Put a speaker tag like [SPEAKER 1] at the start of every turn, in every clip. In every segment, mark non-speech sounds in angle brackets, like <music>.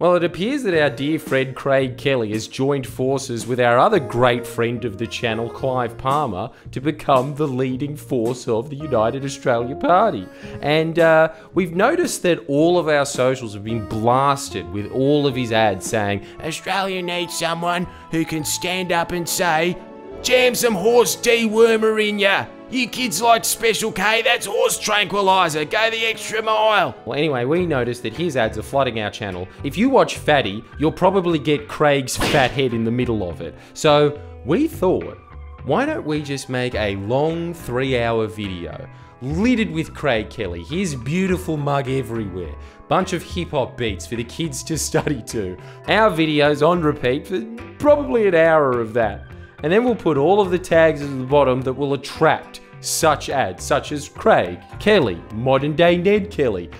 [SPEAKER 1] Well, it appears that our dear friend Craig Kelly has joined forces with our other great friend of the channel, Clive Palmer, to become the leading force of the United Australia Party. And uh, we've noticed that all of our socials have been blasted with all of his ads saying, Australia needs someone who can stand up and say, Jam some horse dewormer in ya! You kids like Special K, that's horse tranquilizer. Go the extra mile. Well, anyway, we noticed that his ads are flooding our channel. If you watch Fatty, you'll probably get Craig's fat head in the middle of it. So we thought, why don't we just make a long three hour video littered with Craig Kelly, his beautiful mug everywhere, bunch of hip hop beats for the kids to <laughs> study to, our videos on repeat for probably an hour of that. And then we'll put all of the tags at the bottom that will attract such ads, such as Craig, Kelly, modern day Ned Kelly.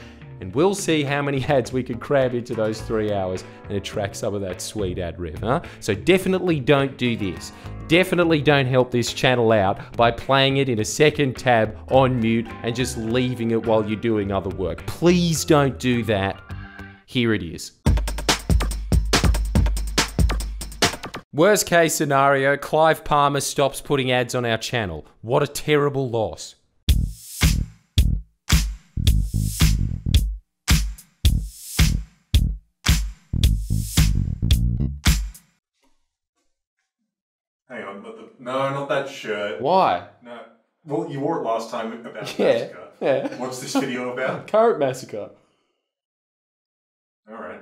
[SPEAKER 1] And we'll see how many ads we can cram into those three hours and attract some of that sweet ad rev, huh? So definitely don't do this. Definitely don't help this channel out by playing it in a second tab on mute and just leaving it while you're doing other work. Please don't do that. Here it is. Worst case scenario, Clive Palmer stops putting ads on our channel. What a terrible loss.
[SPEAKER 2] Hang on, but the, no, not that shirt.
[SPEAKER 1] Why?
[SPEAKER 2] No. Well, you wore it last time about
[SPEAKER 1] Yeah,
[SPEAKER 2] massacre.
[SPEAKER 1] yeah.
[SPEAKER 2] What's this video about? <laughs>
[SPEAKER 1] Current massacre.
[SPEAKER 2] All right.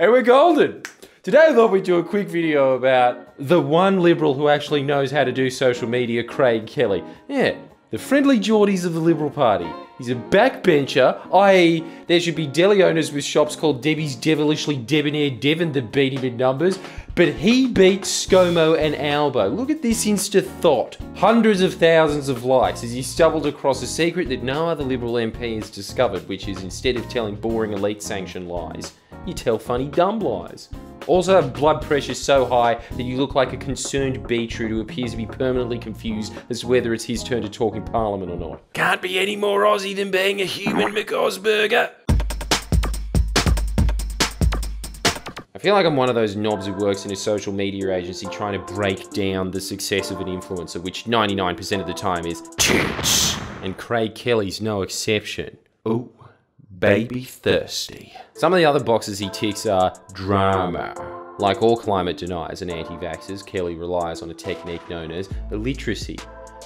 [SPEAKER 1] And we're golden. Today I thought we'd do a quick video about the one liberal who actually knows how to do social media, Craig Kelly. Yeah, the friendly Jordies of the Liberal Party. He's a backbencher, i.e., there should be deli owners with shops called Debbie's Devilishly Debonair Devon that beat him in numbers, but he beats ScoMo and Albo. Look at this insta thought. Hundreds of thousands of likes as he stumbled across a secret that no other Liberal MP has discovered, which is instead of telling boring elite sanction lies, you tell funny dumb lies. Also have blood pressure so high that you look like a concerned beetroot who appears to be permanently confused as to whether it's his turn to talk in Parliament or not. Can't be any more Aussie than being a human McOz burger. I feel like I'm one of those knobs who works in a social media agency trying to break down the success of an influencer, which 99% of the time is. And Craig Kelly's no exception. Ooh, baby thirsty. Some of the other boxes he ticks are drama. Like all climate deniers and anti-vaxxers, Kelly relies on a technique known as illiteracy.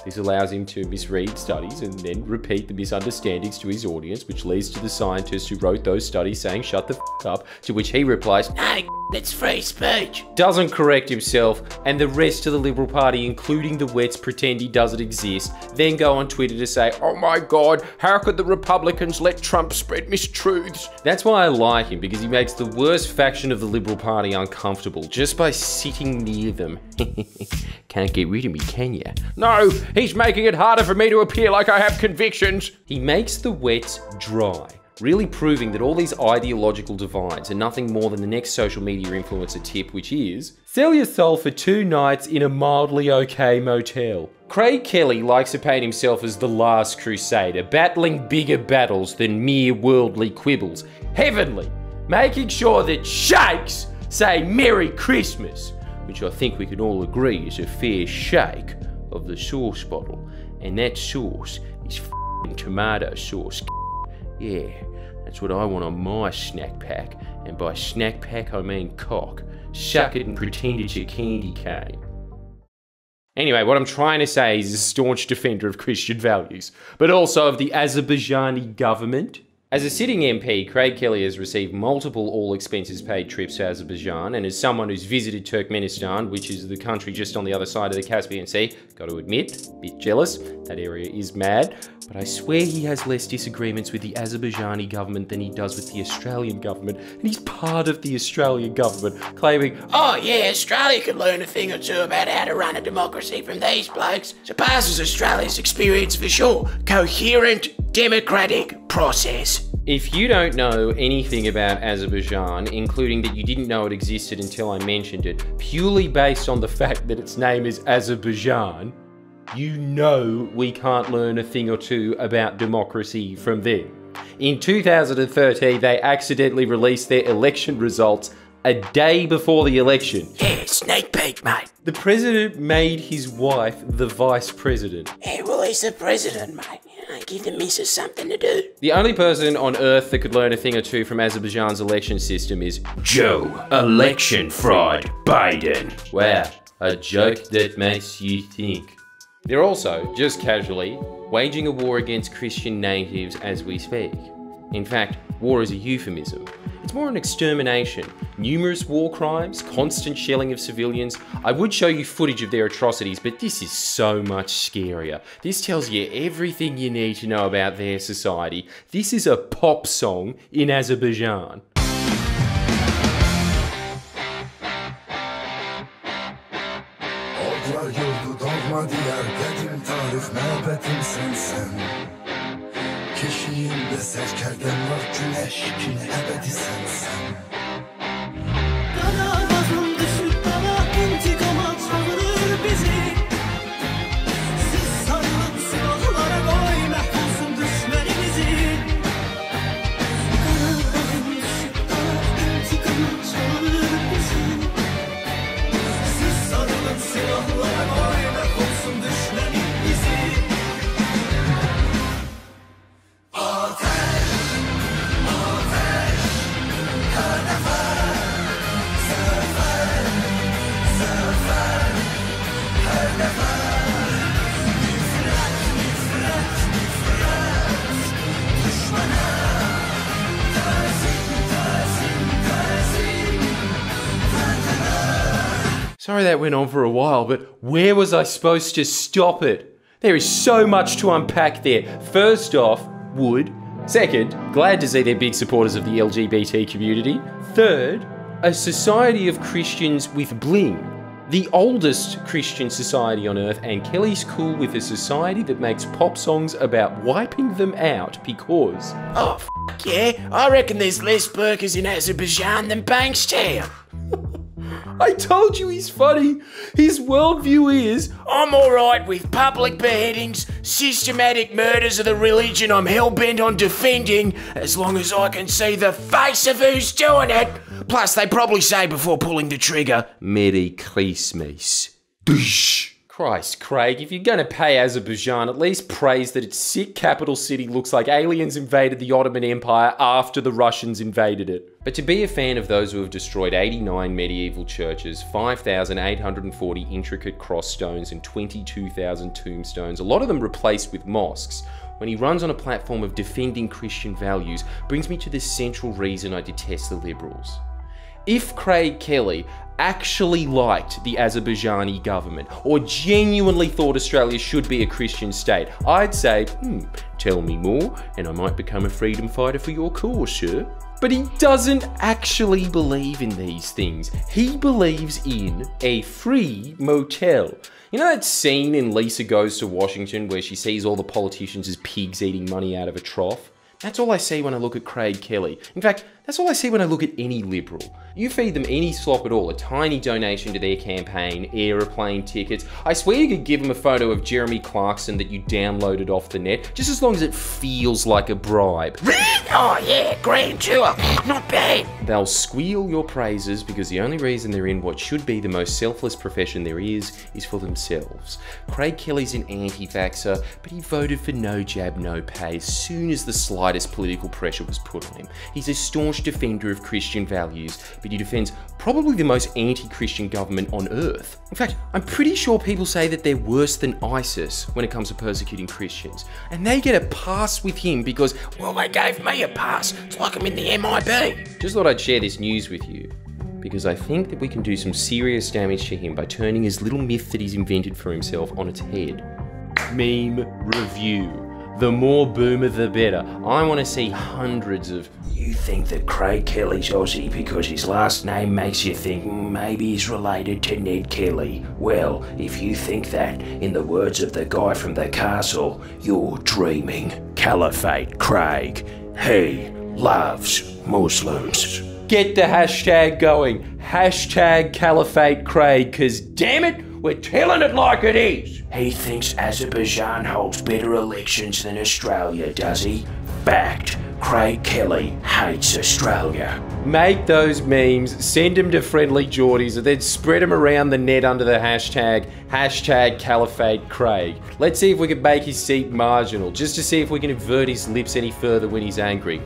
[SPEAKER 1] This allows him to misread studies and then repeat the misunderstandings to his audience, which leads to the scientist who wrote those studies saying, shut the f up, to which he replies, no, it's free speech. Doesn't correct himself, and the rest of the Liberal Party, including the Wets, pretend he doesn't exist, then go on Twitter to say, oh my god, how could the Republicans let Trump spread mistruths? That's why I like him, because he makes the worst faction of the Liberal Party uncomfortable just by sitting near them. <laughs> Can't get rid of me, can ya? No, he's making it harder for me to appear like I have convictions. He makes the wet dry really proving that all these ideological divides are nothing more than the next social media influencer tip, which is sell your soul for two nights in a mildly okay motel. Craig Kelly likes to paint himself as the last crusader, battling bigger battles than mere worldly quibbles. Heavenly, making sure that sheikhs say Merry Christmas, which I think we can all agree is a fair shake of the sauce bottle. And that sauce is tomato sauce. Yeah, that's what I want on my snack pack. And by snack pack, I mean cock. Suck it and pretend it's your candy cane. Anyway, what I'm trying to say is a staunch defender of Christian values, but also of the Azerbaijani government. As a sitting MP, Craig Kelly has received multiple all expenses paid trips to Azerbaijan, and as someone who's visited Turkmenistan, which is the country just on the other side of the Caspian Sea, got to admit, a bit jealous, that area is mad, but I swear he has less disagreements with the Azerbaijani government than he does with the Australian government, and he's part of the Australian government, claiming,
[SPEAKER 3] Oh yeah, Australia could learn a thing or two about how to run a democracy from these blokes. Surpasses Australia's experience for sure. Coherent, democratic process.
[SPEAKER 1] If you don't know anything about Azerbaijan, including that you didn't know it existed until I mentioned it, purely based on the fact that its name is Azerbaijan, you know we can't learn a thing or two about democracy from them. In 2013, they accidentally released their election results a day before the election.
[SPEAKER 3] Yeah, sneak peek, mate.
[SPEAKER 1] The president made his wife the vice president.
[SPEAKER 3] Yeah, well, he's the president, mate. Know, give the missus something to do.
[SPEAKER 1] The only person on earth that could learn a thing or two from Azerbaijan's election system is Joe, election fraud, Biden. Wow, a joke that makes you think. They're also, just casually, waging a war against Christian natives as we speak. In fact, war is a euphemism. It's more an extermination. Numerous war crimes, constant shelling of civilians. I would show you footage of their atrocities, but this is so much scarier. This tells you everything you need to know about their society. This is a pop song in Azerbaijan.
[SPEAKER 4] Yurdu Gedim tarih nöbetim sensin
[SPEAKER 5] کشیم به سر کردم را کنش که ابدی سنسن.
[SPEAKER 1] Sorry that went on for a while, but where was I supposed to stop it? There is so much to unpack there. First off, wood. Second, glad to see they're big supporters of the LGBT community. Third, a society of Christians with bling. The oldest Christian society on earth, and Kelly's cool with a society that makes pop songs about wiping them out because.
[SPEAKER 3] Oh, f- yeah. I reckon there's less burqas in Azerbaijan than Bankstown. <laughs>
[SPEAKER 1] I told you he's funny! His worldview is
[SPEAKER 3] I'm alright with public beheadings, systematic murders of the religion I'm hell bent on defending, as long as I can see the face of who's doing it. Plus, they probably say before pulling the trigger,
[SPEAKER 1] Merry Christmas. Doosh. Christ, Craig, if you're going to pay Azerbaijan, at least praise that its sick capital city looks like aliens invaded the Ottoman Empire after the Russians invaded it. But to be a fan of those who have destroyed 89 medieval churches, 5,840 intricate cross stones, and 22,000 tombstones, a lot of them replaced with mosques, when he runs on a platform of defending Christian values, brings me to the central reason I detest the Liberals. If Craig Kelly actually liked the Azerbaijani government or genuinely thought Australia should be a Christian state, I'd say, hmm, tell me more and I might become a freedom fighter for your cause, sir. But he doesn't actually believe in these things. He believes in a free motel. You know that scene in Lisa Goes to Washington where she sees all the politicians as pigs eating money out of a trough? That's all I see when I look at Craig Kelly. In fact, that's all I see when I look at any Liberal. You feed them any slop at all, a tiny donation to their campaign, aeroplane tickets. I swear you could give them a photo of Jeremy Clarkson that you downloaded off the net, just as long as it feels like a bribe. <laughs>
[SPEAKER 3] oh yeah, grand tour, not bad.
[SPEAKER 1] They'll squeal your praises because the only reason they're in what should be the most selfless profession there is is for themselves. Craig Kelly's an anti vaxxer, but he voted for no jab, no pay as soon as the slightest political pressure was put on him. He's a staunch defender of Christian values, but he defends probably the most anti Christian government on earth. In fact, I'm pretty sure people say that they're worse than ISIS when it comes to persecuting Christians. And they get a pass with him because,
[SPEAKER 3] Well, they gave me a pass. It's like I'm in the MIB.
[SPEAKER 1] just thought I'd share this news with you because I think that we can do some serious damage to him by turning his little myth that he's invented for himself on its head. Meme review. The more boomer, the better. I want to see hundreds of.
[SPEAKER 3] You think that Craig Kelly's Aussie because his last name makes you think "Mm, maybe he's related to Ned Kelly? Well, if you think that, in the words of the guy from the castle, you're dreaming. Caliphate Craig. He loves Muslims.
[SPEAKER 1] Get the hashtag going. Hashtag Caliphate Craig, because damn it, we're telling it like it is.
[SPEAKER 3] He thinks Azerbaijan holds better elections than Australia, does he? Fact. Craig Kelly hates Australia.
[SPEAKER 1] Make those memes, send them to friendly Jordies, and then spread them around the net under the hashtag, hashtag Caliphate Craig. Let's see if we can make his seat marginal, just to see if we can invert his lips any further when he's angry.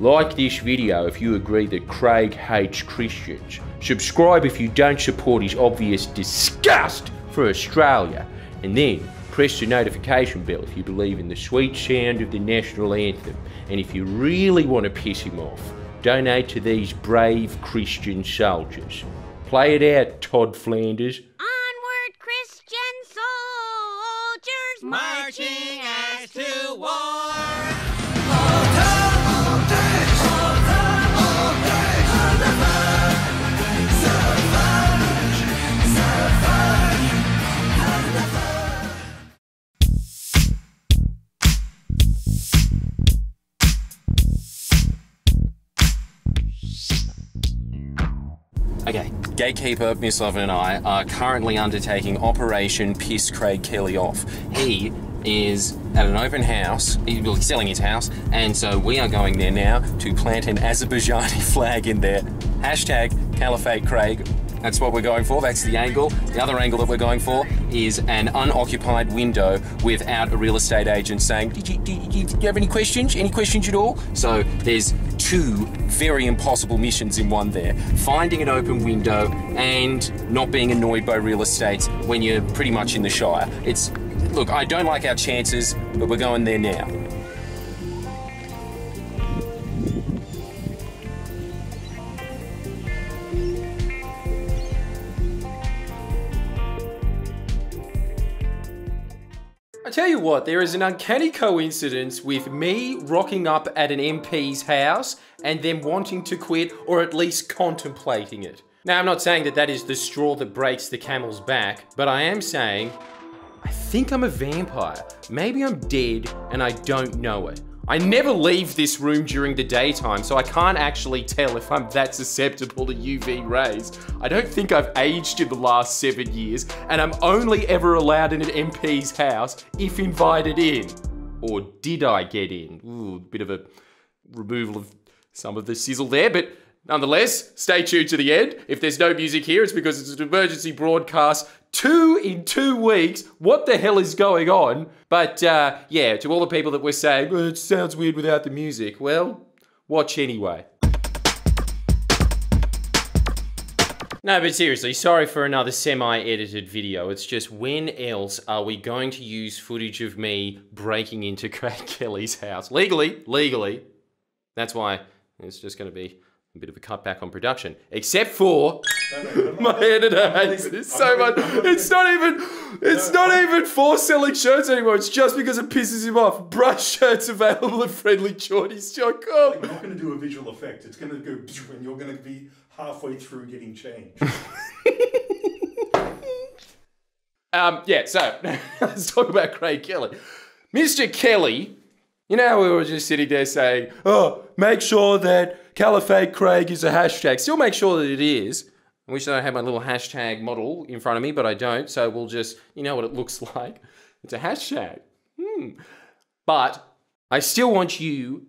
[SPEAKER 1] Like this video if you agree that Craig hates Christians. Subscribe if you don't support his obvious disgust for Australia. And then press the notification bell if you believe in the sweet sound of the national anthem. And if you really want to piss him off, donate to these brave Christian soldiers. Play it out, Todd Flanders.
[SPEAKER 5] Onward, Christian soldiers, marching as to war.
[SPEAKER 1] Okay, Gatekeeper, Miss and I are currently undertaking Operation Piss Craig Kelly Off. He is at an open house, he's selling his house, and so we are going there now to plant an Azerbaijani <laughs> flag in there. Hashtag Caliphate Craig. That's what we're going for, that's the angle. The other angle that we're going for is an unoccupied window without a real estate agent saying, Did you, you, do you have any questions? Any questions at all? So there's two very impossible missions in one there finding an open window and not being annoyed by real estate when you're pretty much in the Shire. It's look, I don't like our chances, but we're going there now. You what, there is an uncanny coincidence with me rocking up at an MP's house and them wanting to quit or at least contemplating it. Now, I'm not saying that that is the straw that breaks the camel's back, but I am saying I think I'm a vampire. Maybe I'm dead and I don't know it. I never leave this room during the daytime, so I can't actually tell if I'm that susceptible to UV rays. I don't think I've aged in the last seven years, and I'm only ever allowed in an MP's house if invited in. Or did I get in? Ooh, bit of a removal of some of the sizzle there, but nonetheless, stay tuned to the end. If there's no music here, it's because it's an emergency broadcast. Two in two weeks. What the hell is going on? But uh, yeah, to all the people that were saying, "Oh, it sounds weird without the music, well, watch anyway. No, but seriously, sorry for another semi-edited video. It's just when else are we going to use footage of me breaking into <laughs> Craig Kelly's house? Legally, legally. That's why it's just going to be a bit of a cutback on production. Except for my editor hates this so much. It's not even it's not even for selling shirts anymore. It's just because it pisses him off. Brush shirts available at friendlyjordies.com.
[SPEAKER 2] I'm not going to do a visual effect. It's going to go and you're going to be halfway through getting changed. <laughs>
[SPEAKER 1] Um, yeah, so <laughs> let's talk about Craig Kelly. Mr. Kelly, you know we were just sitting there saying, oh, make sure that Caliphate Craig is a hashtag. Still make sure that it is. I wish that I had my little hashtag model in front of me, but I don't, so we'll just, you know what it looks <laughs> like. It's a hashtag. Hmm. But I still want you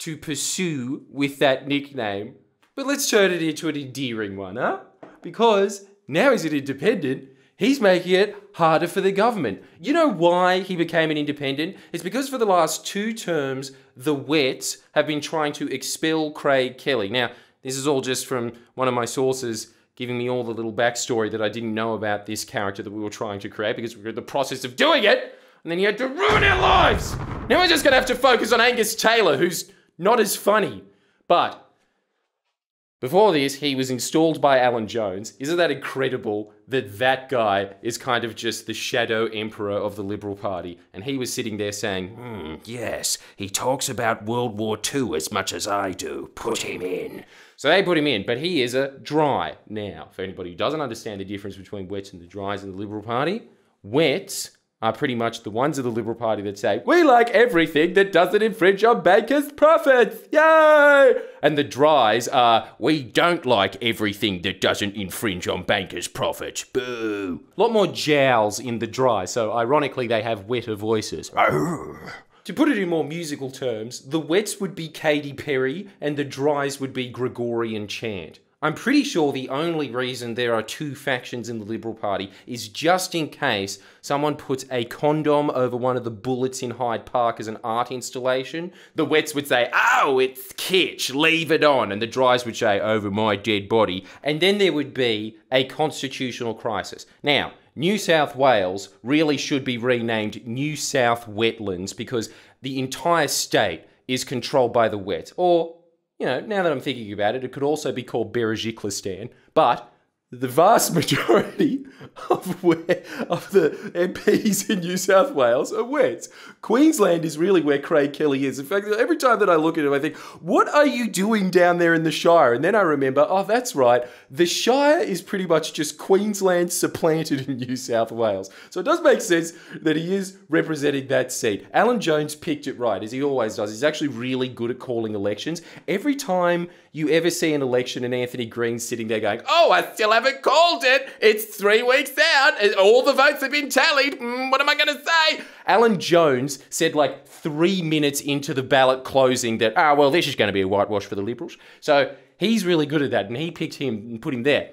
[SPEAKER 1] to pursue with that nickname, but let's turn it into an endearing one, huh? Because now he's an independent, he's making it harder for the government. You know why he became an independent? It's because for the last two terms, the Wets have been trying to expel Craig Kelly. Now, this is all just from one of my sources giving me all the little backstory that I didn't know about this character that we were trying to create because we were in the process of doing it, and then he had to ruin our lives. Now we're just gonna have to focus on Angus Taylor, who's not as funny. But before this, he was installed by Alan Jones. Isn't that incredible that that guy is kind of just the shadow emperor of the Liberal Party? And he was sitting there saying, hmm,
[SPEAKER 3] Yes, he talks about World War II as much as I do. Put him in.
[SPEAKER 1] So they put him in, but he is a dry now. For anybody who doesn't understand the difference between wets and the dries in the Liberal Party, wets are pretty much the ones of the Liberal Party that say, we like everything that doesn't infringe on bankers' profits. Yay! And the dries are, we don't like everything that doesn't infringe on bankers' profits. Boo. A lot more jowls in the dry, so ironically they have wetter voices. To put it in more musical terms, the wets would be Katy Perry and the dries would be Gregorian chant. I'm pretty sure the only reason there are two factions in the Liberal Party is just in case someone puts a condom over one of the bullets in Hyde Park as an art installation. The wets would say, oh, it's kitsch, leave it on. And the dries would say, over my dead body. And then there would be a constitutional crisis. Now, New South Wales really should be renamed New South Wetlands because the entire state is controlled by the wet. Or you know, now that I'm thinking about it, it could also be called Berejiklistan. But the vast majority of where of the MPs in New South Wales are wets. Queensland is really where Craig Kelly is. In fact, every time that I look at him, I think, what are you doing down there in the Shire? And then I remember, oh, that's right. The Shire is pretty much just Queensland supplanted in New South Wales. So it does make sense that he is representing that seat. Alan Jones picked it right, as he always does. He's actually really good at calling elections. Every time you ever see an election and Anthony Green sitting there going, oh, I still haven't called it. It's three weeks out. All the votes have been tallied. Mm, what am I going to say? Alan Jones said like three minutes into the ballot closing that, ah, well, this is going to be a whitewash for the Liberals. So he's really good at that, and he picked him and put him there.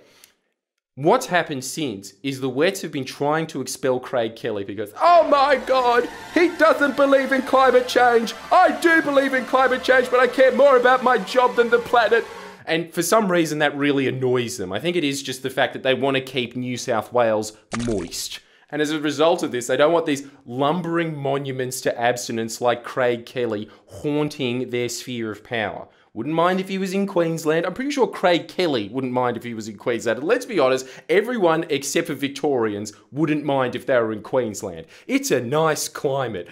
[SPEAKER 1] What's happened since is the Wets have been trying to expel Craig Kelly because, oh my God, he doesn't believe in climate change. I do believe in climate change, but I care more about my job than the planet. And for some reason, that really annoys them. I think it is just the fact that they want to keep New South Wales moist. And as a result of this, they don't want these lumbering monuments to abstinence like Craig Kelly haunting their sphere of power. Wouldn't mind if he was in Queensland. I'm pretty sure Craig Kelly wouldn't mind if he was in Queensland. And let's be honest, everyone except for Victorians wouldn't mind if they were in Queensland. It's a nice climate.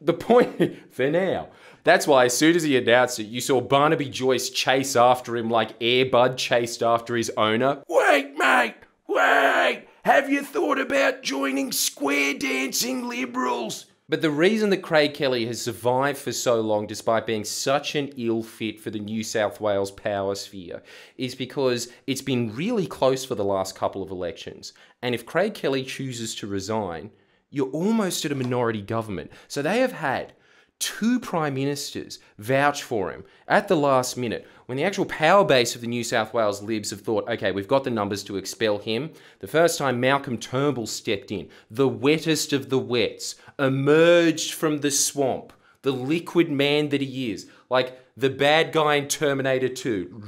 [SPEAKER 1] The point <laughs> for now. That's why as soon as he announced it, you saw Barnaby Joyce chase after him like Air Bud chased after his owner.
[SPEAKER 3] Wait, mate, wait! Have you thought about joining square dancing liberals?
[SPEAKER 1] But the reason that Craig Kelly has survived for so long, despite being such an ill fit for the New South Wales power sphere, is because it's been really close for the last couple of elections. And if Craig Kelly chooses to resign, you're almost at a minority government. So they have had two prime ministers vouch for him at the last minute when the actual power base of the New South Wales Libs have thought, okay, we've got the numbers to expel him. The first time Malcolm Turnbull stepped in, the wettest of the wets, emerged from the swamp, the liquid man that he is, like the bad guy in Terminator 2.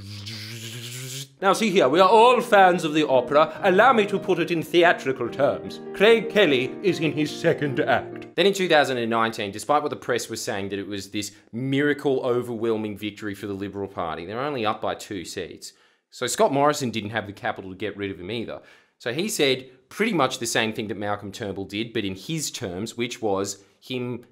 [SPEAKER 1] Now, see here, we are all fans of the opera. Allow me to put it in theatrical terms. Craig Kelly is in his second act. Then in 2019, despite what the press was saying that it was this miracle overwhelming victory for the Liberal Party, they're only up by two seats. So Scott Morrison didn't have the capital to get rid of him either. So he said pretty much the same thing that Malcolm Turnbull did, but in his terms, which was him.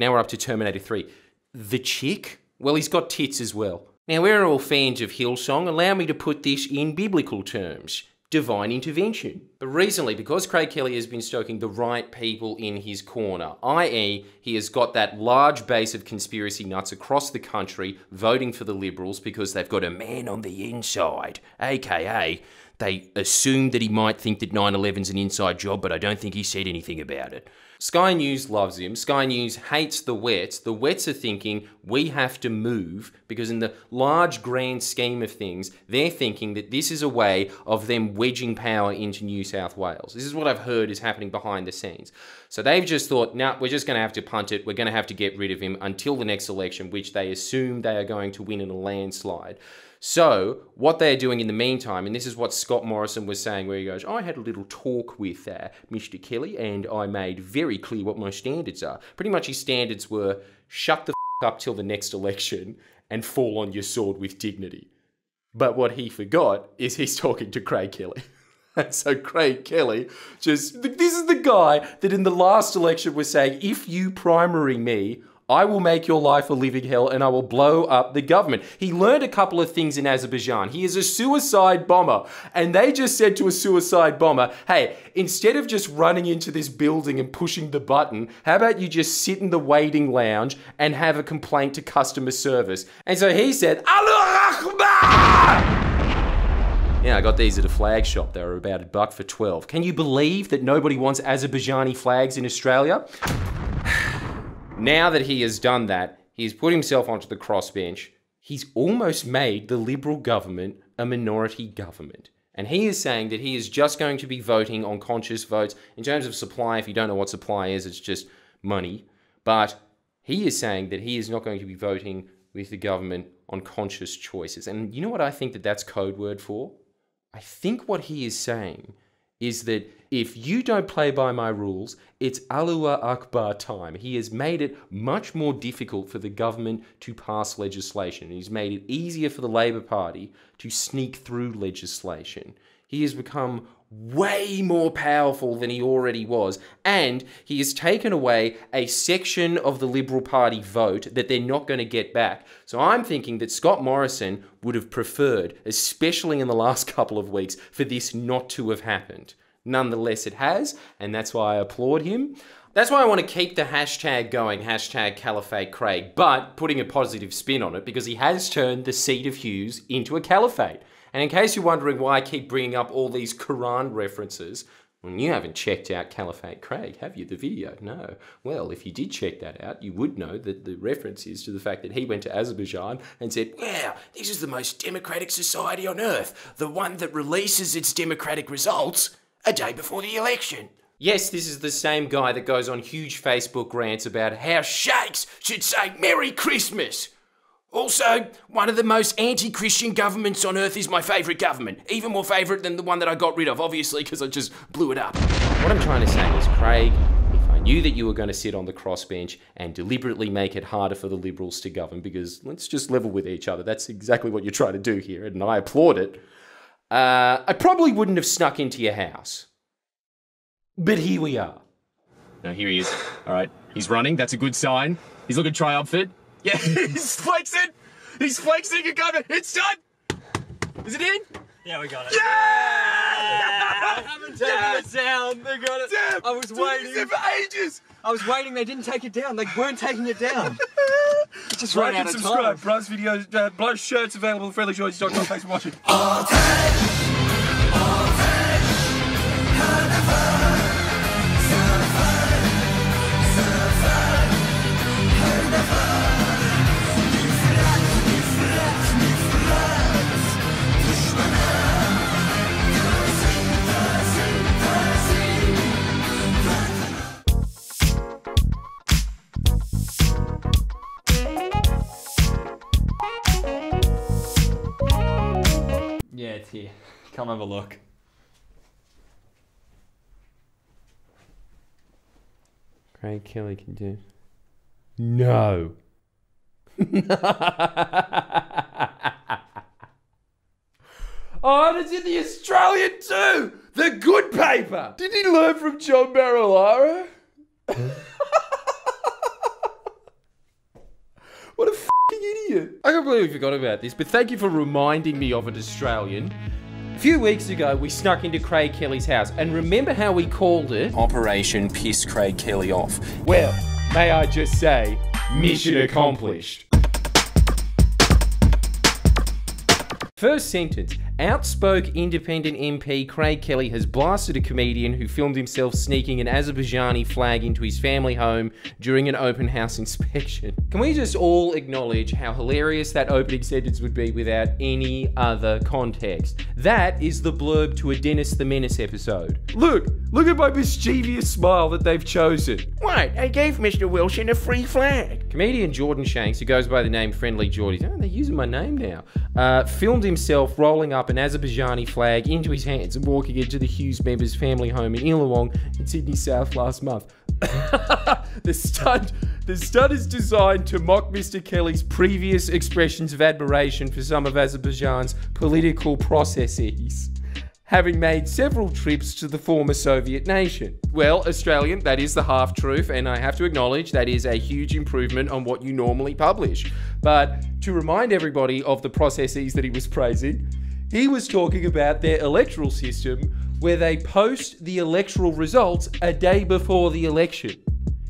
[SPEAKER 1] Now we're up to Terminator 3. The chick? Well, he's got tits as well. Now, we're all fans of Hillsong. Allow me to put this in biblical terms divine intervention. But recently, because Craig Kelly has been stoking the right people in his corner, i.e., he has got that large base of conspiracy nuts across the country voting for the Liberals because they've got a man on the inside, aka they assumed that he might think that 9 11's an inside job, but I don't think he said anything about it. Sky News loves him. Sky News hates the Wets. The Wets are thinking we have to move because, in the large grand scheme of things, they're thinking that this is a way of them wedging power into New South Wales. This is what I've heard is happening behind the scenes. So they've just thought, no, nah, we're just going to have to punt it. We're going to have to get rid of him until the next election, which they assume they are going to win in a landslide. So, what they're doing in the meantime, and this is what Scott Morrison was saying, where he goes, I had a little talk with uh, Mr. Kelly and I made very clear what my standards are. Pretty much his standards were shut the up till the next election and fall on your sword with dignity. But what he forgot is he's talking to Craig Kelly. <laughs> And so Craig Kelly just, this is the guy that in the last election was saying, if you primary me, I will make your life a living hell and I will blow up the government. He learned a couple of things in Azerbaijan. He is a suicide bomber. And they just said to a suicide bomber, hey, instead of just running into this building and pushing the button, how about you just sit in the waiting lounge and have a complaint to customer service? And so he said, Allah! Yeah, I got these at a flag shop. They were about a buck for 12. Can you believe that nobody wants Azerbaijani flags in Australia? Now that he has done that, he's put himself onto the crossbench. He's almost made the Liberal government a minority government. And he is saying that he is just going to be voting on conscious votes. In terms of supply, if you don't know what supply is, it's just money. But he is saying that he is not going to be voting with the government on conscious choices. And you know what I think that that's code word for? I think what he is saying is that if you don't play by my rules, it's Allahu Akbar time. He has made it much more difficult for the government to pass legislation. He's made it easier for the Labor Party to sneak through legislation. He has become way more powerful than he already was, and he has taken away a section of the Liberal Party vote that they're not going to get back. So I'm thinking that Scott Morrison would have preferred, especially in the last <laughs> couple of weeks, for this not to have happened. Nonetheless, it has, and that's why I applaud him. That's why I want to keep the hashtag going, hashtag Caliphate Craig, but putting a positive spin on it because he has turned the seat of Hughes into a caliphate. And in case you're wondering why I keep bringing up all these Quran references, well, you haven't checked out Caliphate Craig, have you? The video? No. Well, if you did check that out, you would know that the reference is to the fact that he went to Azerbaijan and said, Wow, this is the most democratic society on earth, the one that releases its democratic results a day before the election. Yes, this is the same guy that goes on huge Facebook rants about how sheikhs should say Merry Christmas. Also, one of the most anti Christian governments on earth is my favourite government. Even more favourite than the one that I got rid of, obviously, because I just blew it up. What I'm trying to say is, Craig, if I knew that you were going to sit on the crossbench and deliberately make it harder for the Liberals to govern, because let's just level with each other, that's exactly what you're trying to do here, and I applaud it. Uh, I probably wouldn't have snuck into your house. But here we are.
[SPEAKER 6] Now here he is. All right, he's running. That's a good sign. He's looking triumphant. Yeah, <laughs> he's flexing. He's flexing. You got it. It's done. Is it in?
[SPEAKER 7] Yeah, we got it.
[SPEAKER 6] Yeah!
[SPEAKER 7] I <laughs> haven't taken
[SPEAKER 6] Yes!
[SPEAKER 7] it down. They got it.
[SPEAKER 6] Damn!
[SPEAKER 7] I was
[SPEAKER 6] Dude,
[SPEAKER 7] waiting.
[SPEAKER 6] for ages.
[SPEAKER 7] I was waiting. They didn't take it down. They weren't taking it down. It <laughs> just ran out
[SPEAKER 6] and
[SPEAKER 7] of
[SPEAKER 6] subscribe.
[SPEAKER 7] time.
[SPEAKER 6] Bros videos, uh, blow shirts available at friendlyjordies.com. Thanks for watching.
[SPEAKER 7] Yeah, it's here. <laughs> Come have a look.
[SPEAKER 1] Craig Kelly can do. No. <laughs> oh, and it's in the Australian too. The good paper. Did he learn from John Barilaro? what a fucking idiot. I completely forgot about this, but thank you for reminding me of an Australian. A few weeks ago, we snuck into Craig Kelly's house, and remember how we called it Operation Piss Craig Kelly Off? Well, may I just say, mission accomplished. First sentence Outspoke independent MP Craig Kelly has blasted a comedian who filmed himself sneaking an Azerbaijani flag into his family home during an open house inspection. Can we just all acknowledge how hilarious that opening sentence would be without any other context? That is the blurb to a Dennis the Menace episode. Look, look at my mischievous smile that they've chosen. What? They gave Mr. Wilson a free flag. Comedian Jordan Shanks, who goes by the name Friendly Jordie, oh, they're using my name now, uh, filmed himself rolling up an Azerbaijani flag into his hands and walking into the Hughes members' family home in Illawong in Sydney South last month. <laughs> the stunt, the stunt is designed to mock Mr. Kelly's previous expressions of admiration for some of Azerbaijan's political processes having made several trips to the former Soviet nation. Well, Australian, that is the half truth, and I have to acknowledge that is a huge improvement on what you normally publish. But to remind everybody of the processes that he was praising, he was talking about their electoral system where they post the electoral results a day before the election.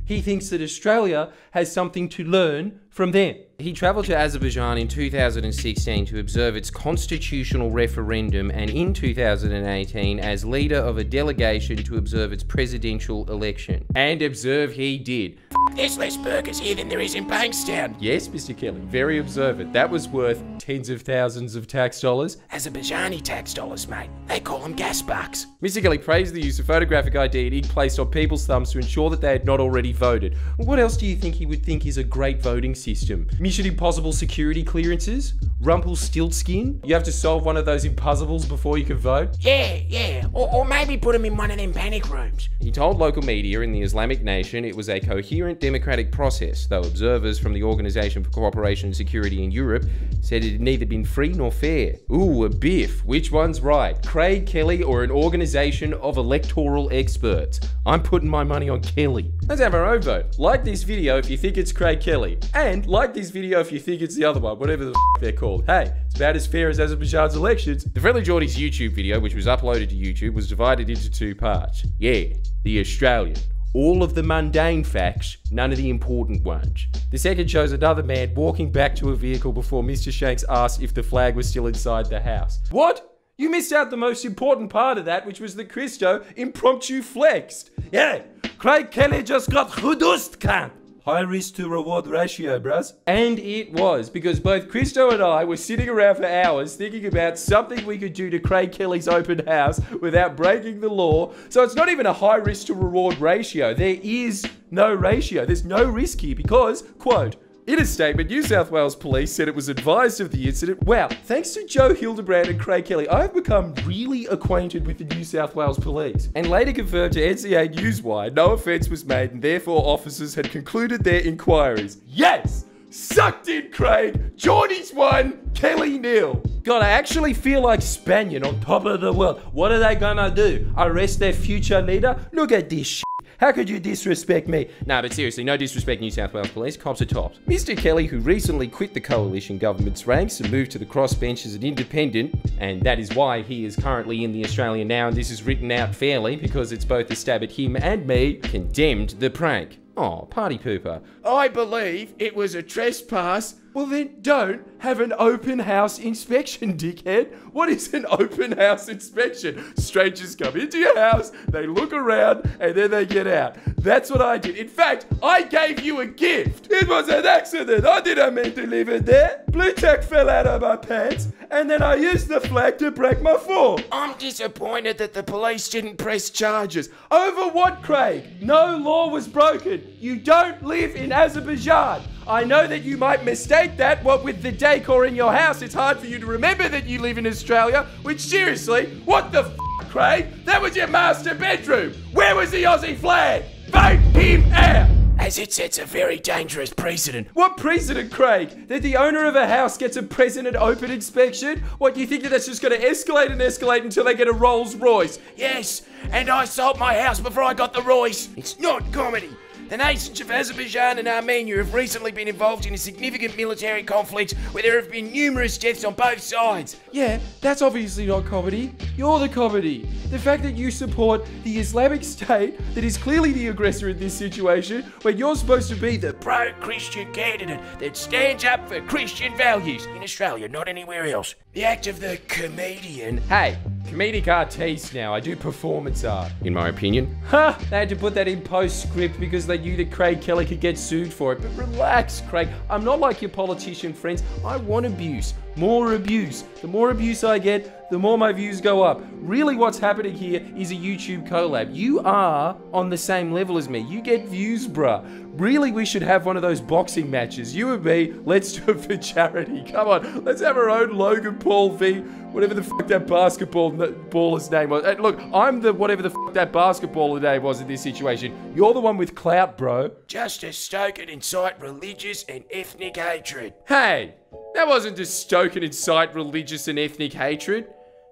[SPEAKER 1] He thinks that Australia has something to learn from them. He travelled to Azerbaijan in 2016 to observe its constitutional referendum and in 2018 as leader of a delegation to observe its presidential election. And observe he did.
[SPEAKER 3] There's less burgers here than there is in Bankstown.
[SPEAKER 1] Yes, Mr. Kelly, very observant. That was worth tens of thousands of tax dollars.
[SPEAKER 3] Azerbaijani tax dollars, mate. They call them gas bucks.
[SPEAKER 1] Mr. Kelly praised the use of photographic ID and ink placed on people's thumbs to ensure that they had not already voted. What else do you think he would think is a great voting system? Mission Impossible security clearances? Rumpelstiltskin? You have to solve one of those impossibles before you can vote?
[SPEAKER 3] Yeah, yeah. Or, or maybe put them in one of them panic rooms.
[SPEAKER 1] He told local media in the Islamic nation it was a coherent democratic process, though observers from the Organization for Cooperation and Security in Europe said it had neither been free nor fair. Ooh, a biff. Which one's right? Craig Kelly or an organization of electoral experts? I'm putting my money on Kelly. Let's have our own vote. Like this video if you think it's Craig Kelly. And like this video if you think it's the other one, whatever the they're called. Hey, it's about as fair as Azerbaijan's elections. The Friendly Jordie's YouTube video, which was uploaded to YouTube, was divided into two parts. Yeah, the Australian. All of the mundane facts, none of the important ones. The second shows another man walking back to a vehicle before Mr. Shanks asked if the flag was still inside the house. What? You missed out the most important part of that, which was the Kristo impromptu flexed. Yeah, Craig Kelly just got hudust camp. High risk to reward ratio, bros. And it was, because both Kristo and I were sitting around for hours thinking about something we could do to Craig Kelly's open house without breaking the law. So it's not even a high risk to reward ratio. There is no ratio. There's no risk here because, quote, in a statement, New South Wales Police said it was advised of the incident. Wow, thanks to Joe Hildebrand and Craig Kelly, I've become really acquainted with the New South Wales Police. And later confirmed to NCA Newswire no offence was made and therefore officers had concluded their inquiries. Yes! Sucked in, Craig! Jordie's one, Kelly nil. God, I actually feel like Spaniard on top of the world. What are they gonna do? Arrest their future leader? Look at this. How could you disrespect me? Nah, but seriously, no disrespect, New South Wales Police. Cops are tops. Mr. Kelly, who recently quit the coalition government's ranks and moved to the crossbench as an independent, and that is why he is currently in the Australian now, and this is written out fairly because it's both a stab at him and me, condemned the prank. Oh, party pooper. I believe it was a trespass. Well, then don't have an open house inspection, <laughs> dickhead. What is an open house inspection? Strangers come into your house, they look around, and then they get out. That's what I did. In fact, I gave you a gift. It was an accident. I didn't mean to leave it there. Blue tack fell out of my pants, and then I used the flag to break my fall. I'm disappointed that the police didn't press charges. Over what, Craig? No law was broken. You don't live in Azerbaijan. I know that you might mistake that, what with the decor in your house, it's hard for you to remember that you live in Australia, which seriously, what the f, Craig? That was your master bedroom. Where was the Aussie flag? Vote him out!
[SPEAKER 3] As it sets a very dangerous precedent.
[SPEAKER 1] What precedent, Craig? That the owner of a house gets a president open inspection? What, do you think that that's just gonna escalate and escalate until they get a Rolls Royce?
[SPEAKER 3] Yes, and I sold my house before I got the Royce. It's not comedy. The nations of Azerbaijan and Armenia have recently been involved in a significant military conflict where there have been numerous deaths on both sides.
[SPEAKER 1] Yeah, that's obviously not comedy. You're the comedy. The fact that you support the Islamic State that is clearly the aggressor in this situation, when you're supposed to be the
[SPEAKER 3] Pro Christian candidate that stands up for Christian values in Australia, not anywhere else. The act of the comedian.
[SPEAKER 1] Hey, comedic artiste now. I do performance art, in my opinion. Ha! They had to put that in postscript because they knew that Craig Kelly could get sued for it. But relax, Craig. I'm not like your politician friends. I want abuse. More abuse. The more abuse I get, the more my views go up. Really, what's happening here is a YouTube collab. You are on the same level as me. You get views, bruh. Really, we should have one of those boxing matches. You and me, let's do it for charity. Come on, let's have our own Logan Paul v. Whatever the fuck that basketball baller's name was. And look, I'm the whatever the fuck that basketballer name was in this situation. You're the one with clout, bro.
[SPEAKER 3] Just to stoke and incite religious and ethnic hatred.
[SPEAKER 1] Hey, that wasn't to stoke and incite religious and ethnic hatred.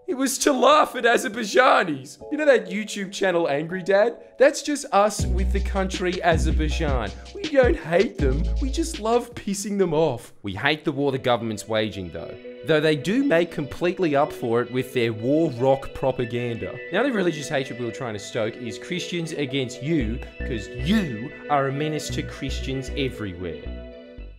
[SPEAKER 1] It was to laugh at Azerbaijanis. You know that YouTube channel Angry Dad? That's just us with the country Azerbaijan. We don't hate them, we just love pissing them off. We hate the war the government's waging though. Though they do make completely up for it with their war rock propaganda. Now, the religious hatred we were trying to stoke is Christians against you, because you are a menace to Christians everywhere.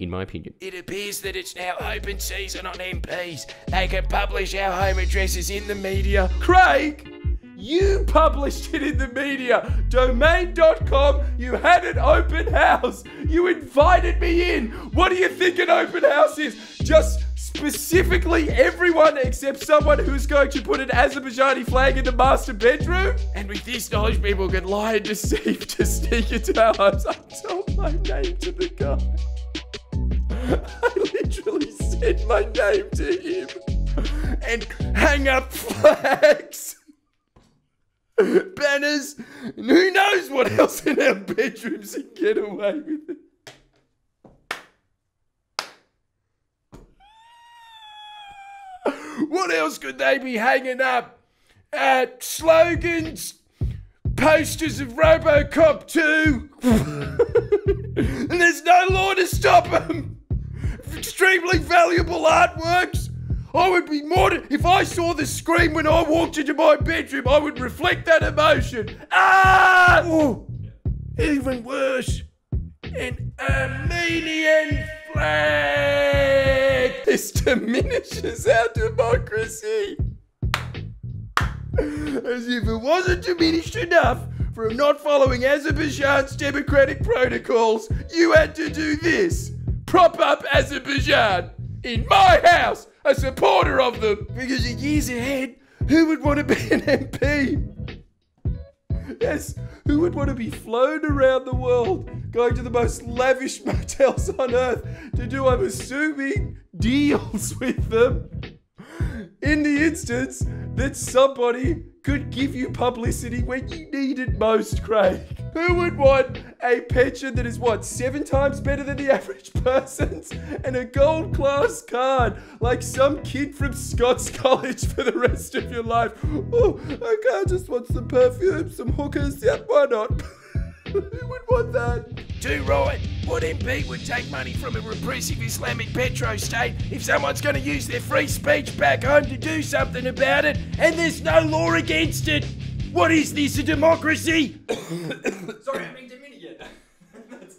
[SPEAKER 1] In my opinion.
[SPEAKER 3] It appears that it's now open season on MPs. They can publish our home addresses in the media.
[SPEAKER 1] Craig, you published it in the media. Domain.com, you had an open house. You invited me in. What do you think an open house is? Just specifically everyone except someone who's going to put an Azerbaijani flag in the master bedroom? And with this knowledge, people can lie and deceive to sneak into our homes. I told my name to the guy. I literally said my name to him and hang up flags, banners, and who knows what else in our bedrooms and get away with it. What else could they be hanging up? Uh, slogans, posters of Robocop 2. <laughs> and there's no law to stop them. Extremely valuable artworks. I would be more if I saw the scream when I walked into my bedroom. I would reflect that emotion. Ah! Even worse, an Armenian flag. This diminishes our democracy. As if it wasn't diminished enough from not following Azerbaijan's democratic protocols, you had to do this. Prop up Azerbaijan in my house, a supporter of them. Because in years ahead, who would want to be an MP? Yes, who would want to be flown around the world, going to the most lavish <laughs> motels on earth to do, I'm assuming, deals with them? In the instance that somebody could give you publicity when you need it most, Craig. Who would want a pension that is what, seven times better than the <laughs> average person's? And a gold class card like some kid from Scots <laughs> College for the rest of your life? Oh, okay, I just want some perfume, some hookers. Yeah, why not? <laughs> Who would want that?
[SPEAKER 3] Too right. What MP would take money from a repressive Islamic petro state if someone's going to use their free speech back home to do something about it and there's no law against it? What is this, a democracy? <coughs>
[SPEAKER 7] Sorry, I haven't eaten mini yet. That's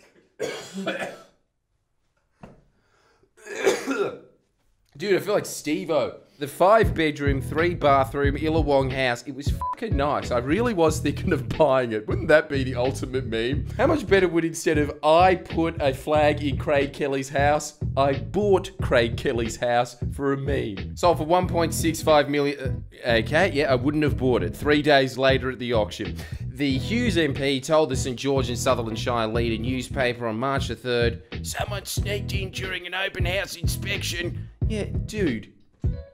[SPEAKER 7] good. <coughs>
[SPEAKER 1] Dude, I feel like Steve-O. The five bedroom, three bathroom Illawong house, it was fucking nice. I really was thinking of buying it. Wouldn't that be the ultimate meme? How much better would instead of I put a flag in Craig Kelly's house, I bought Craig Kelly's house for a meme. Sold for 1.65 million. uh, okay, yeah, I wouldn't have bought it. Three days later at the auction. The Hughes MP told the St George and Sutherland Shire Leader newspaper on March the 3rd,
[SPEAKER 3] Someone sneaked in during an open house inspection.
[SPEAKER 1] Yeah, dude,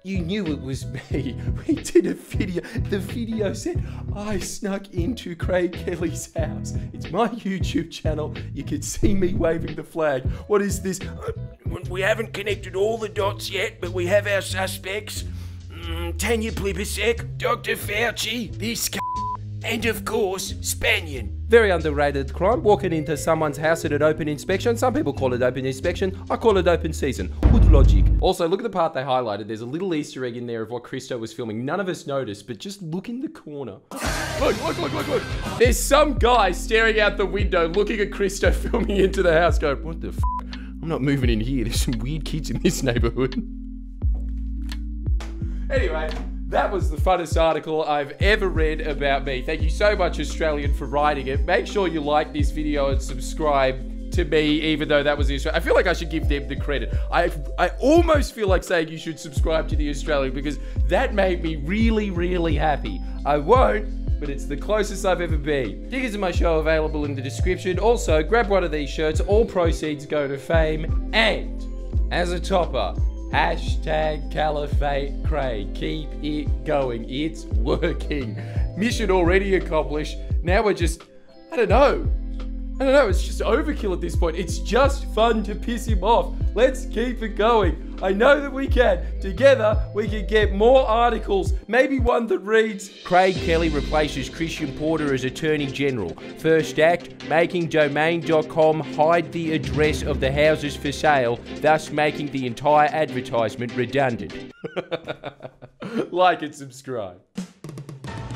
[SPEAKER 1] you knew it was me. <laughs> We did a video. The video said I snuck into Craig Kelly's house. It's my YouTube channel. You could see me waving the flag. What is this?
[SPEAKER 3] We haven't connected all the dots yet, but we have our suspects. Mm, Tanya Plibersek, Dr. Fauci, this and of course, Spanian.
[SPEAKER 1] Very underrated crime. Walking into someone's house at an open inspection. Some people call it open inspection. I call it open season. Good logic. Also, look at the part they highlighted. There's a little Easter egg in there of what Kristo was filming. None of us noticed, but just look in the corner. Look, look, look, look, look. There's some guy staring out the window looking at Kristo <laughs> filming into the house going, what the f? I'm not moving in here. There's some weird kids in this neighborhood. Anyway, that was the funnest article I've ever read about me. Thank you so much, Australian, for writing it. Make sure you like this video and subscribe to me, even though that was the Australian. I feel like I should give them the credit. I I almost feel like saying you should subscribe to the Australian because that made me really, really happy. I won't, but it's the closest I've ever been. Tickets to my show available in the description. Also, grab one of these shirts. All proceeds go to fame. And as a topper, hashtag Caliphate Craig. Keep it going. It's working. Mission already accomplished. Now we're just, I don't know. I don't know, it's just overkill at this point. It's just fun to piss him off. Let's keep it going. I know that we can. Together, we can get more articles. Maybe one that reads Craig Kelly replaces Christian Porter as Attorney General. First act, making domain.com hide the address of the houses for sale, thus making the entire advertisement redundant. <laughs> like and subscribe.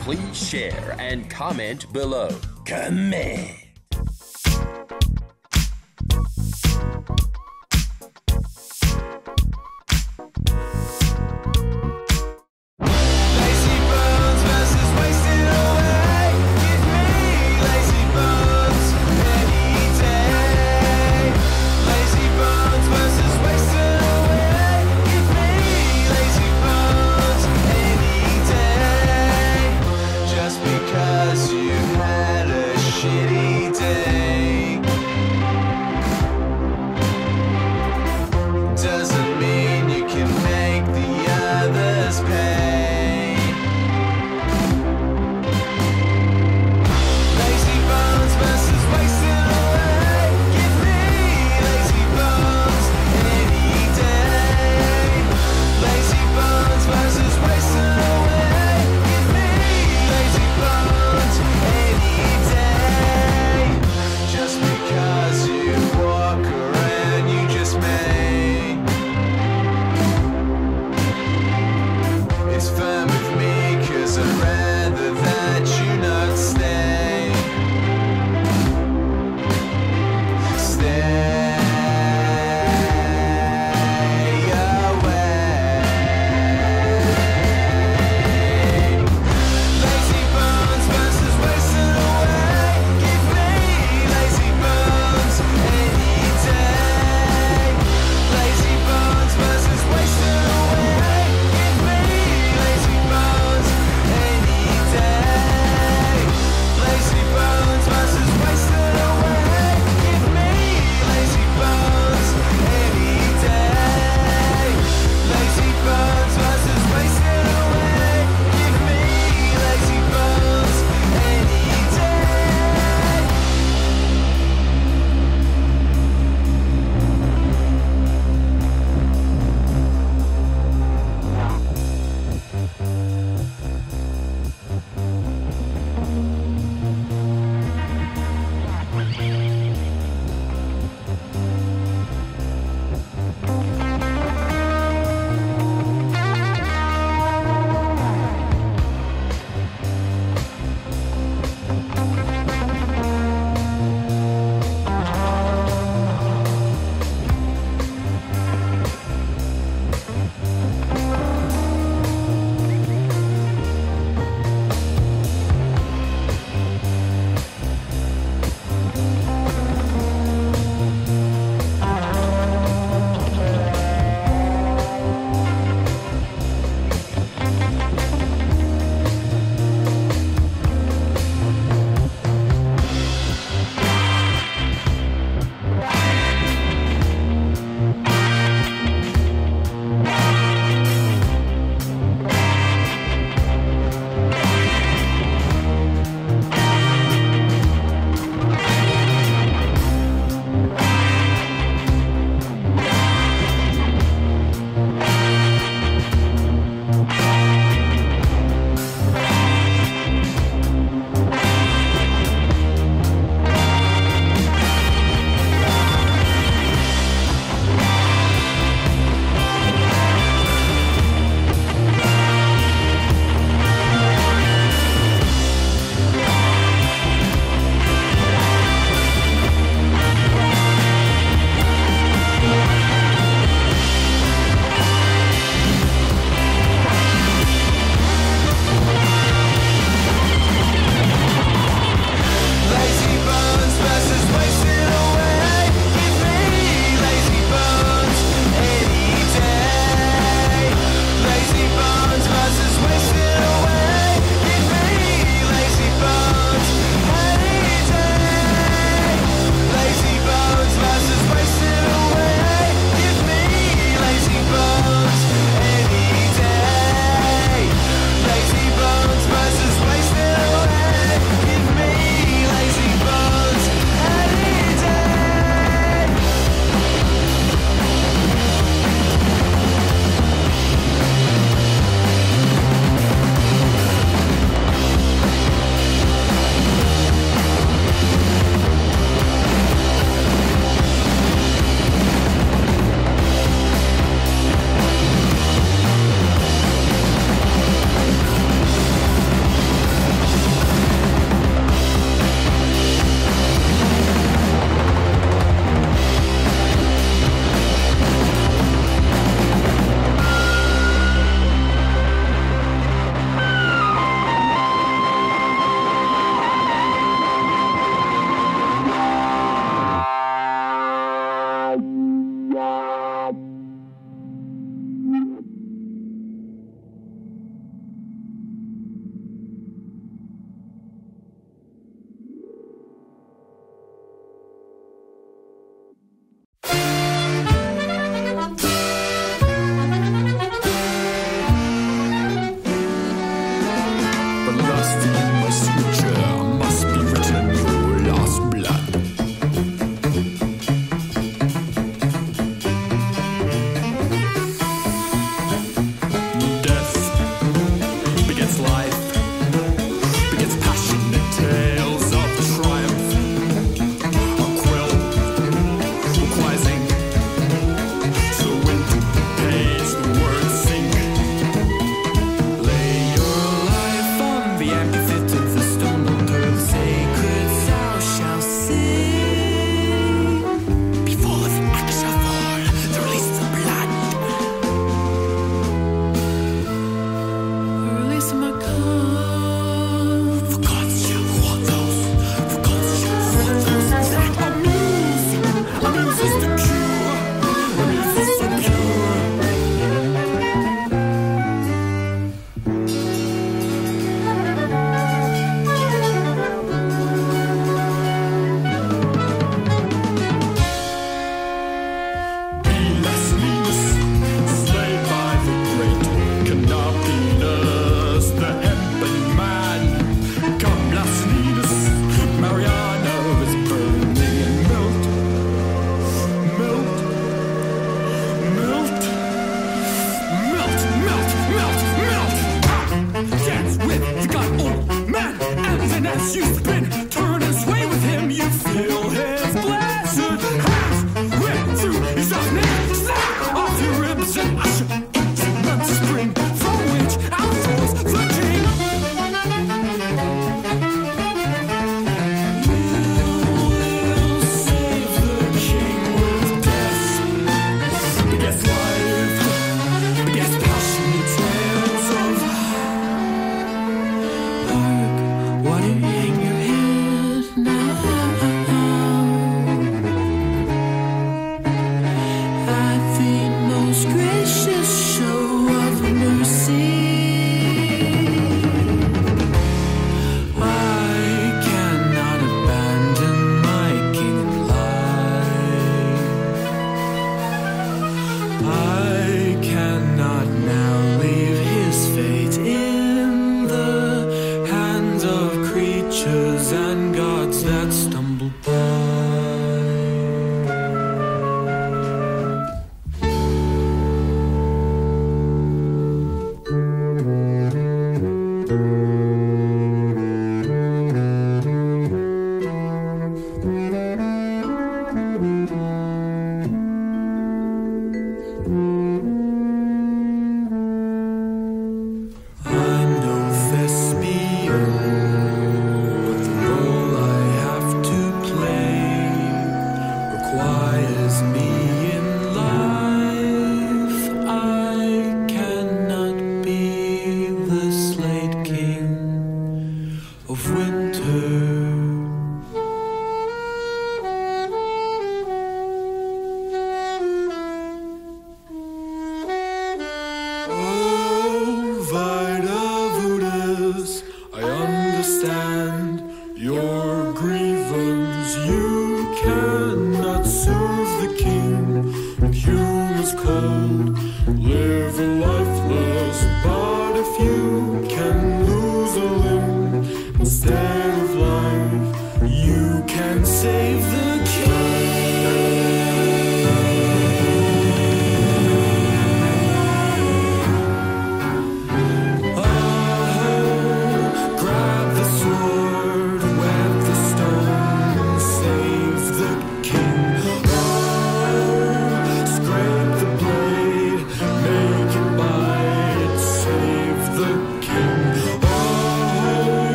[SPEAKER 8] Please share and comment below.
[SPEAKER 3] Come here.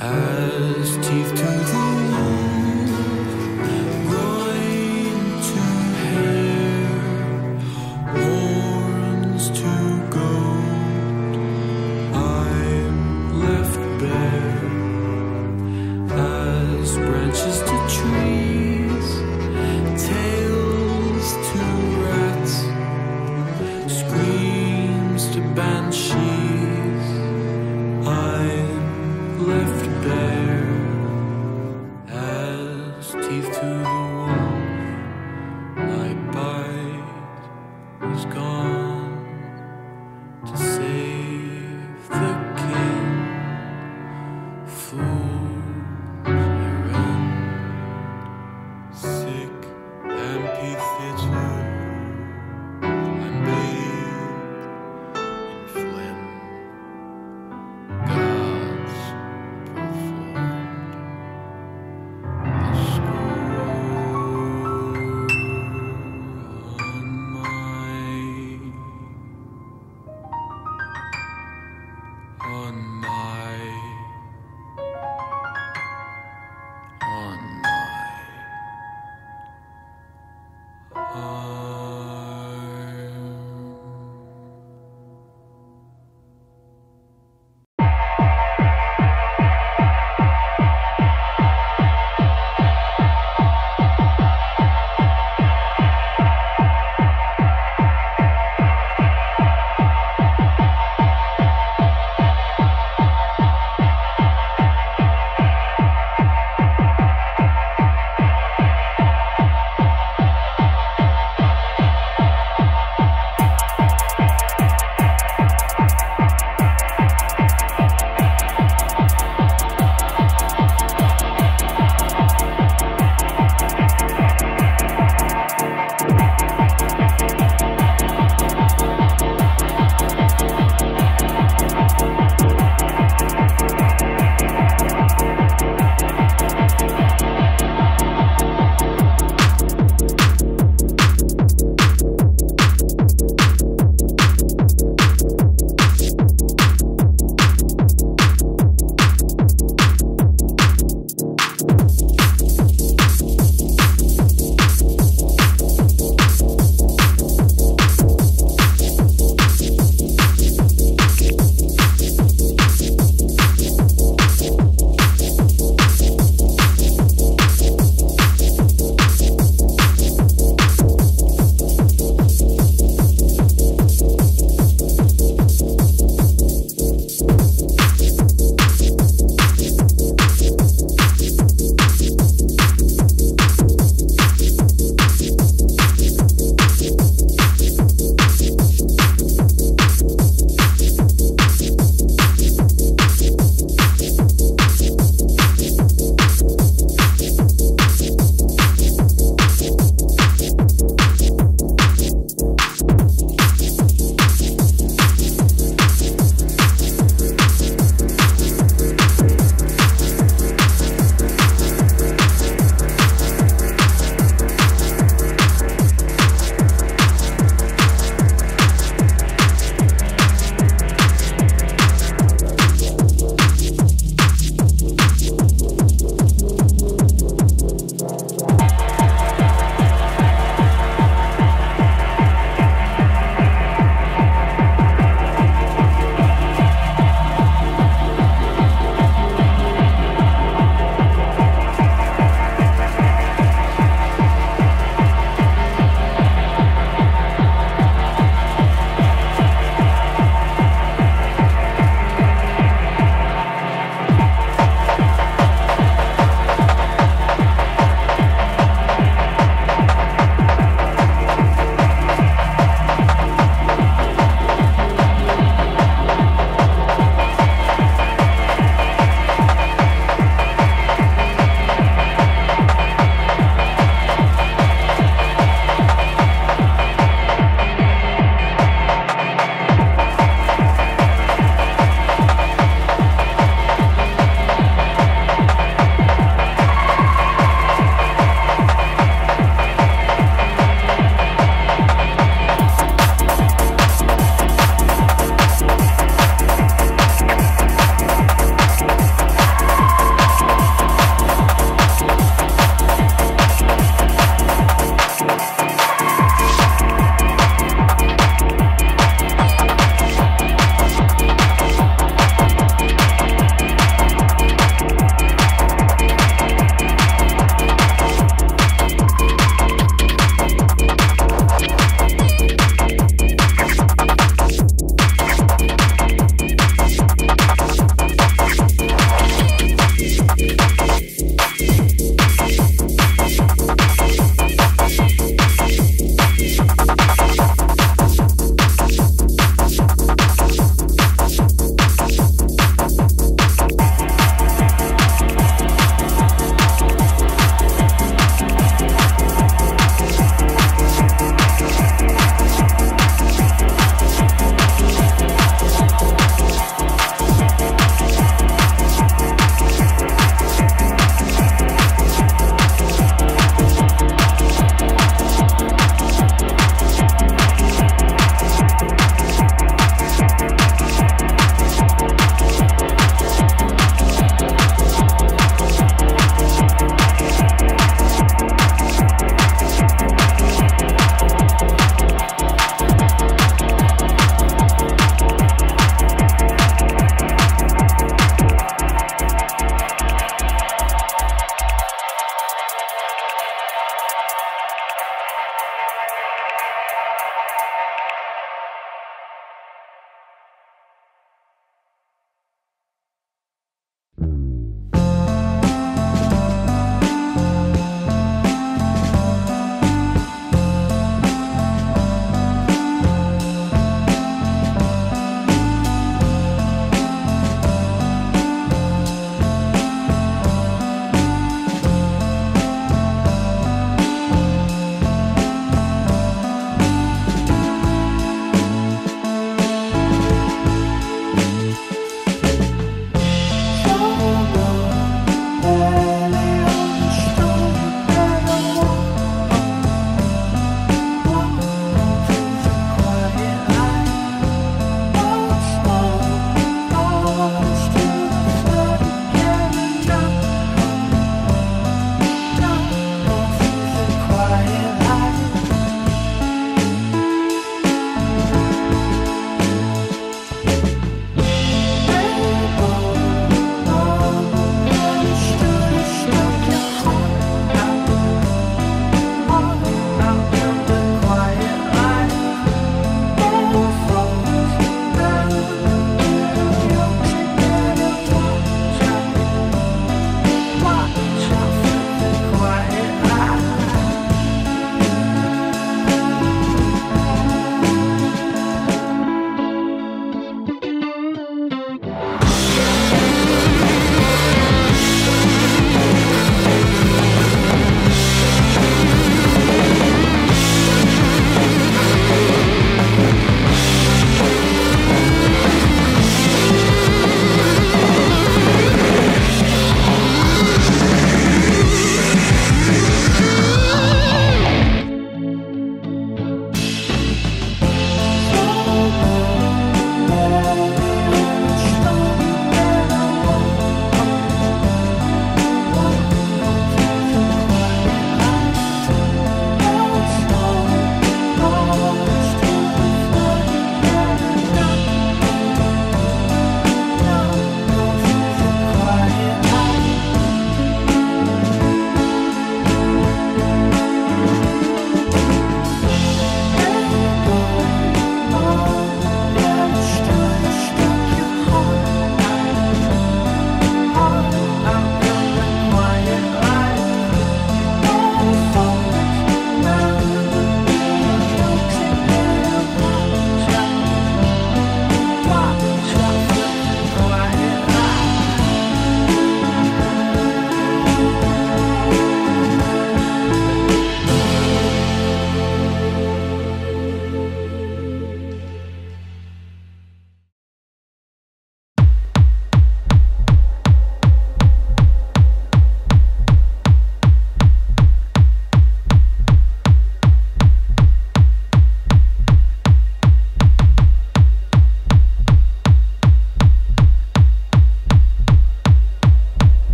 [SPEAKER 9] Has teeth to the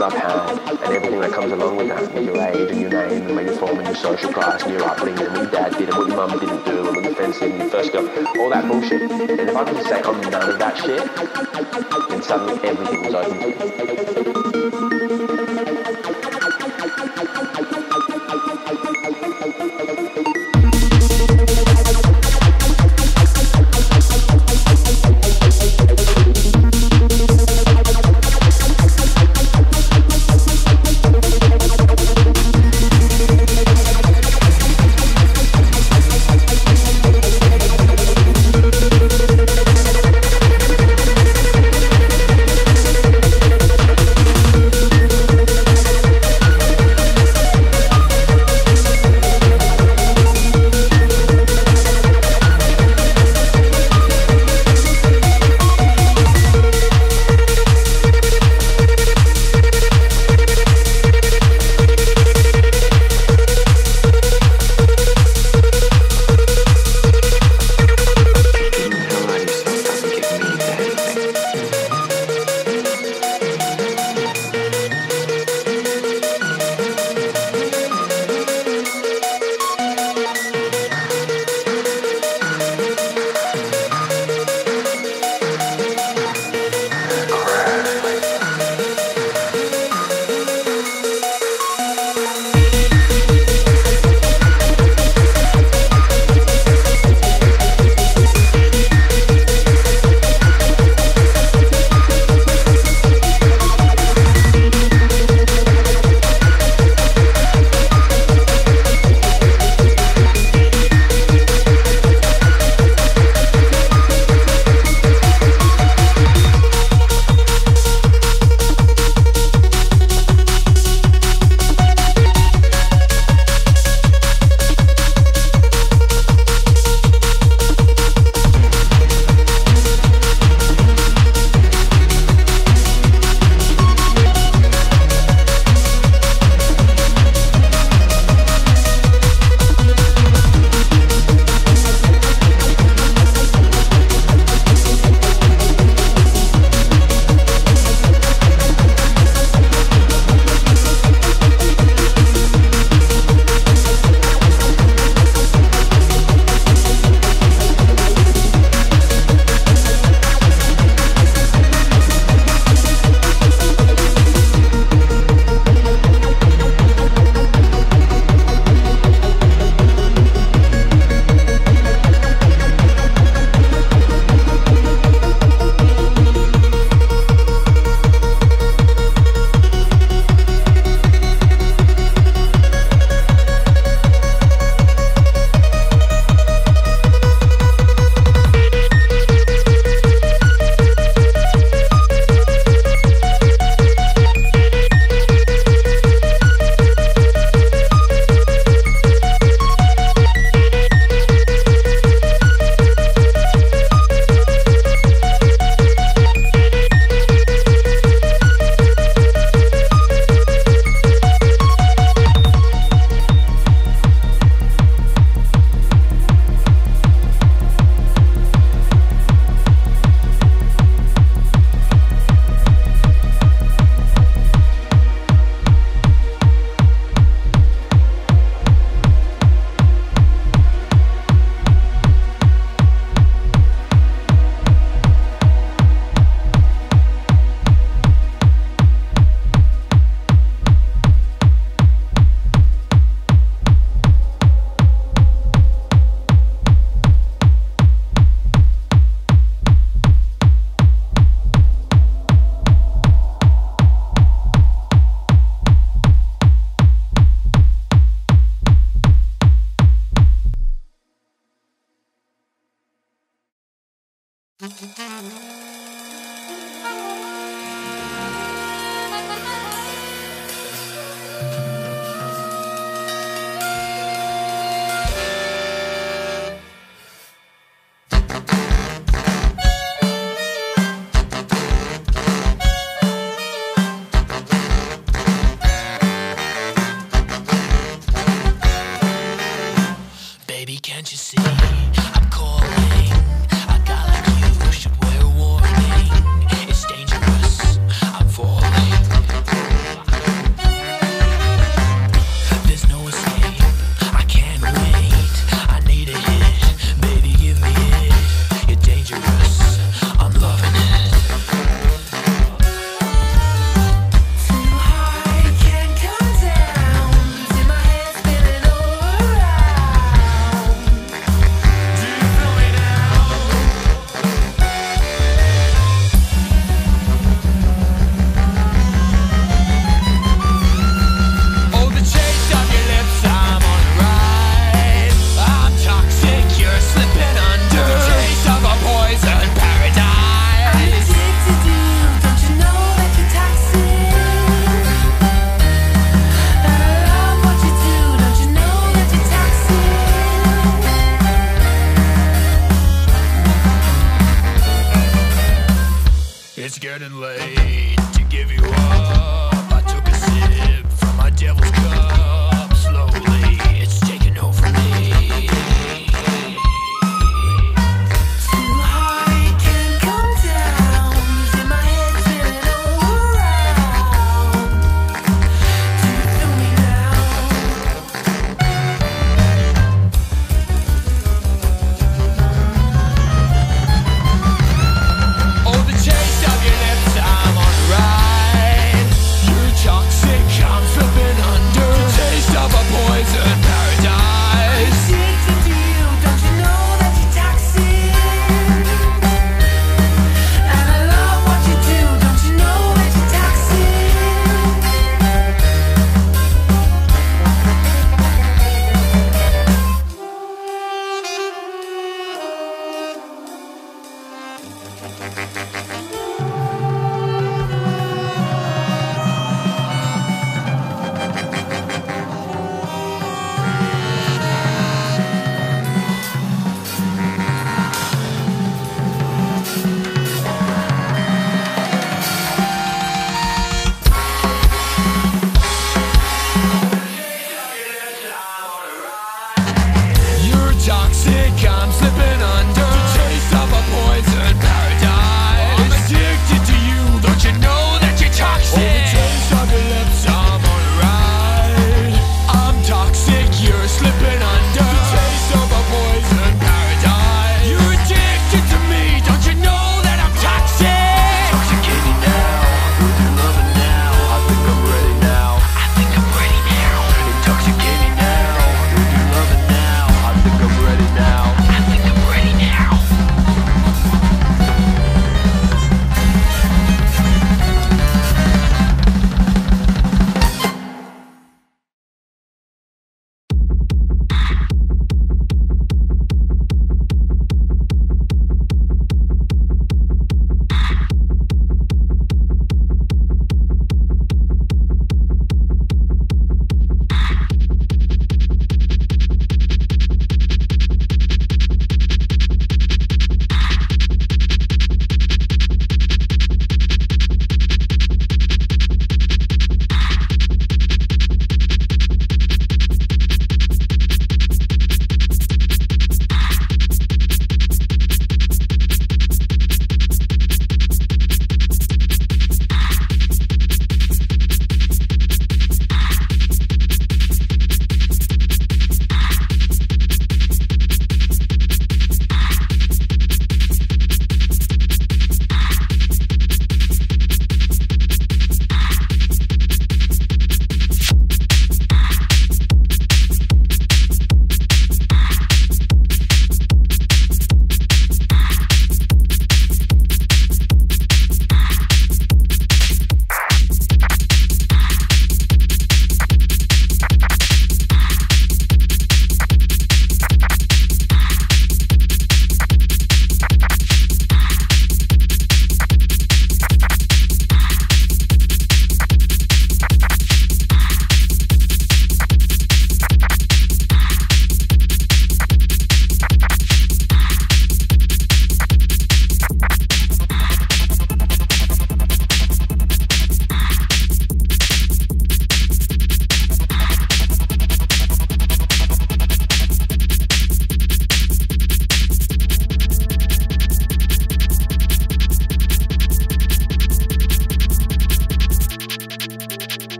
[SPEAKER 10] experiences and everything that comes along with that, with your age and your name and where you're from and your social class and your upbringing and what your dad did and what your mum didn't do and what your friends did and your first job, all that bullshit. And if I could say I'm none of that shit, then suddenly everything was open to me.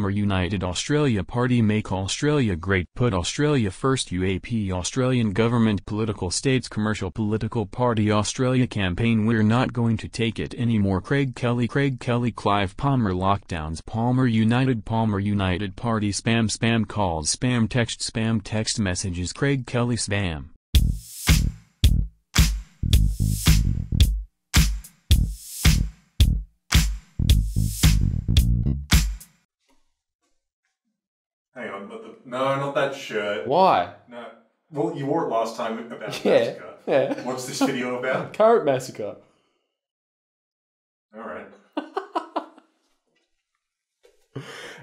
[SPEAKER 11] Palmer United Australia Party Make Australia Great Put Australia First UAP Australian Government Political States Commercial Political Party Australia Campaign We're not going to take it anymore. Craig Kelly Craig Kelly Clive Palmer Lockdowns Palmer United Palmer United Party Spam Spam Calls Spam Text Spam Text Messages Craig Kelly Spam
[SPEAKER 2] no, not that shirt.
[SPEAKER 1] Why?
[SPEAKER 2] No. Well, you wore it last time about
[SPEAKER 1] Yeah,
[SPEAKER 2] massacre.
[SPEAKER 1] yeah.
[SPEAKER 2] What's this video about? <laughs>
[SPEAKER 1] Current massacre.
[SPEAKER 2] All right. <laughs>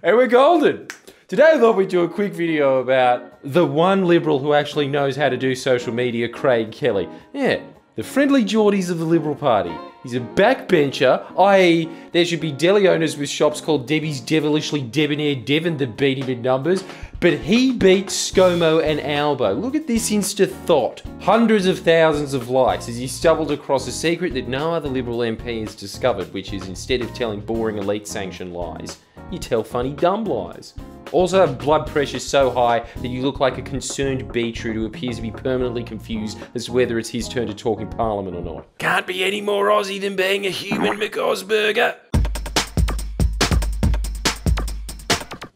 [SPEAKER 1] And we're golden. Today I thought we'd do a quick video about the one liberal who actually knows how to do social media, Craig Kelly. Yeah, the friendly Jordies of the Liberal Party. He's a backbencher, i.e., there should be deli owners with shops called Debbie's Devilishly Debonair Devon that beat him in numbers, but he beat ScoMo and Albo. Look at this insta thought. Hundreds of thousands of likes as he stumbled across a secret that no other Liberal MP has discovered, which is instead of telling boring elite sanction lies, you tell funny dumb lies. Also have blood pressure so high that you look like a concerned beetroot who appears to be permanently confused as to whether it's his turn to talk in Parliament or not.
[SPEAKER 3] Can't be any more Aussie than being a human McOz burger.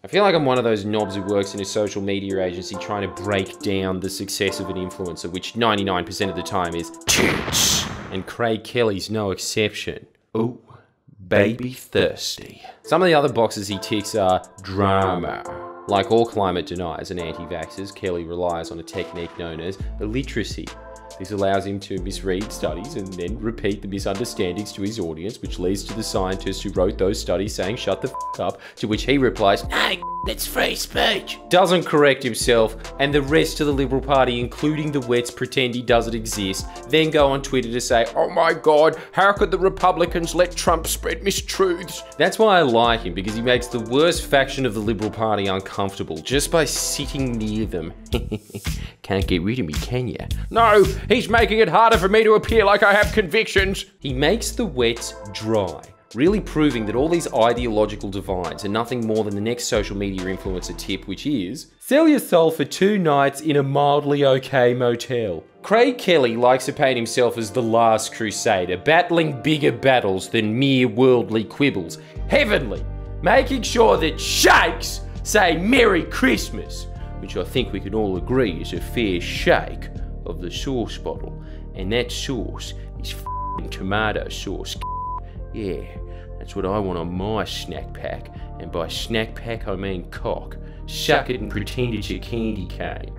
[SPEAKER 1] I feel like I'm one of those knobs who works in a social media agency trying to break down the success of an influencer, which 99% of the time is. And Craig Kelly's no exception. Ooh, baby thirsty. Some of the other boxes he ticks are drama. Like all climate deniers and anti-vaxxers, Kelly relies on a technique known as illiteracy. This allows him to misread studies and then repeat the misunderstandings to his audience, which leads to the scientist who wrote those studies saying, shut the f up, to which he replies,
[SPEAKER 3] No, it's <laughs> free speech.
[SPEAKER 1] doesn't correct himself, and the rest of the Liberal Party, including the Wets, pretend he doesn't exist, then go on Twitter to say, oh my god, how could the Republicans let Trump spread mistruths? That's why I like him, because he makes the worst faction of the Liberal Party uncomfortable just by sitting near them. <laughs> Can't get rid of me, can ya? No, he's making it harder for me to appear like I have convictions. He makes the Wets dry really proving that all these ideological divides are nothing more than the next social media influencer tip, which is sell your soul for two nights in a mildly okay motel. Craig Kelly likes to paint himself as the last crusader, battling bigger battles than mere worldly quibbles. Heavenly, making sure that sheikhs say Merry Christmas, which I think we can all agree is a fair shake of the sauce bottle. And that sauce is f***ing tomato sauce. Yeah, that's what I want on my snack pack. And by snack pack, I mean cock. Suck it and pretend it's a candy cane.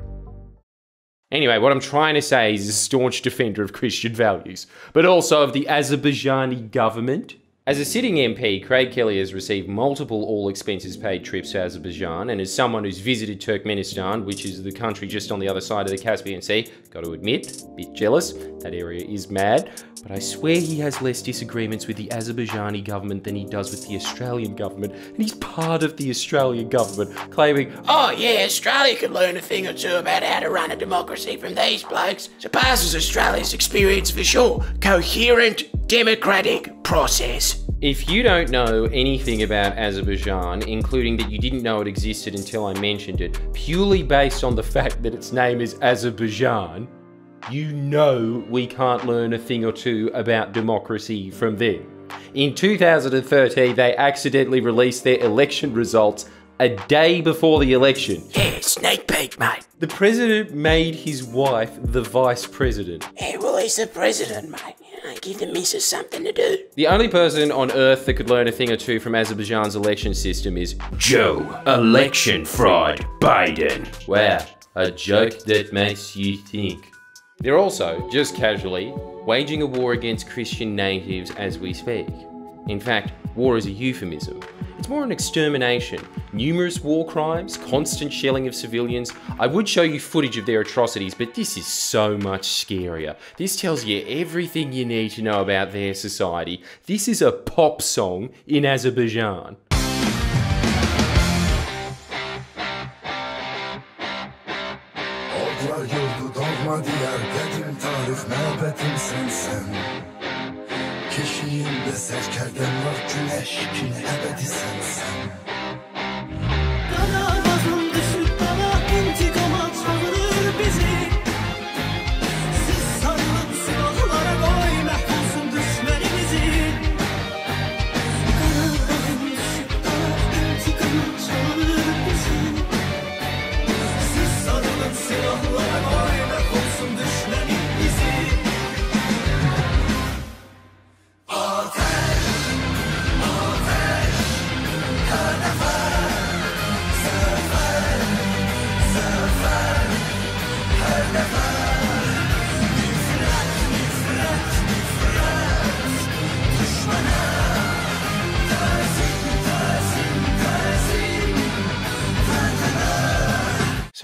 [SPEAKER 1] Anyway, what I'm trying to say is a staunch defender of Christian values, but also of the Azerbaijani government. As a sitting MP, Craig Kelly has received multiple all expenses paid trips to Azerbaijan, and as someone who's visited Turkmenistan, which is the country just on the other side of the Caspian Sea, got to admit, bit jealous, that area is mad, but I swear he has less disagreements with the Azerbaijani government than he does with the Australian government, and he's part of the Australian government, claiming,
[SPEAKER 3] Oh yeah, Australia could learn a thing or two about how to run a democracy from these blokes. Surpasses Australia's experience for sure. Coherent, democratic process.
[SPEAKER 1] If you don't know anything about Azerbaijan, including that you didn't know it existed until I mentioned it, purely based on the fact that its name is Azerbaijan, you know we can't learn a thing or two about democracy from them. In 2013, they accidentally released their election results a day before the election.
[SPEAKER 3] Yeah, sneak peek, mate.
[SPEAKER 1] The president made his wife the vice president.
[SPEAKER 3] Yeah, well, he's the president, mate. Know, give the missus something to do.
[SPEAKER 1] The only person on earth that could learn a thing or two from Azerbaijan's election system is Joe, election fraud, Biden. Wow, a joke that makes you think. They're also, just casually, waging a war against Christian natives as we speak. In fact, war is a euphemism. It's more an extermination. Numerous war crimes, constant shelling of civilians. I would show you footage of their atrocities, but this is so much scarier. This tells you everything you need to know about their society. This is a pop song in Azerbaijan.
[SPEAKER 4] Serkerden var güneş Kin ebedi sensen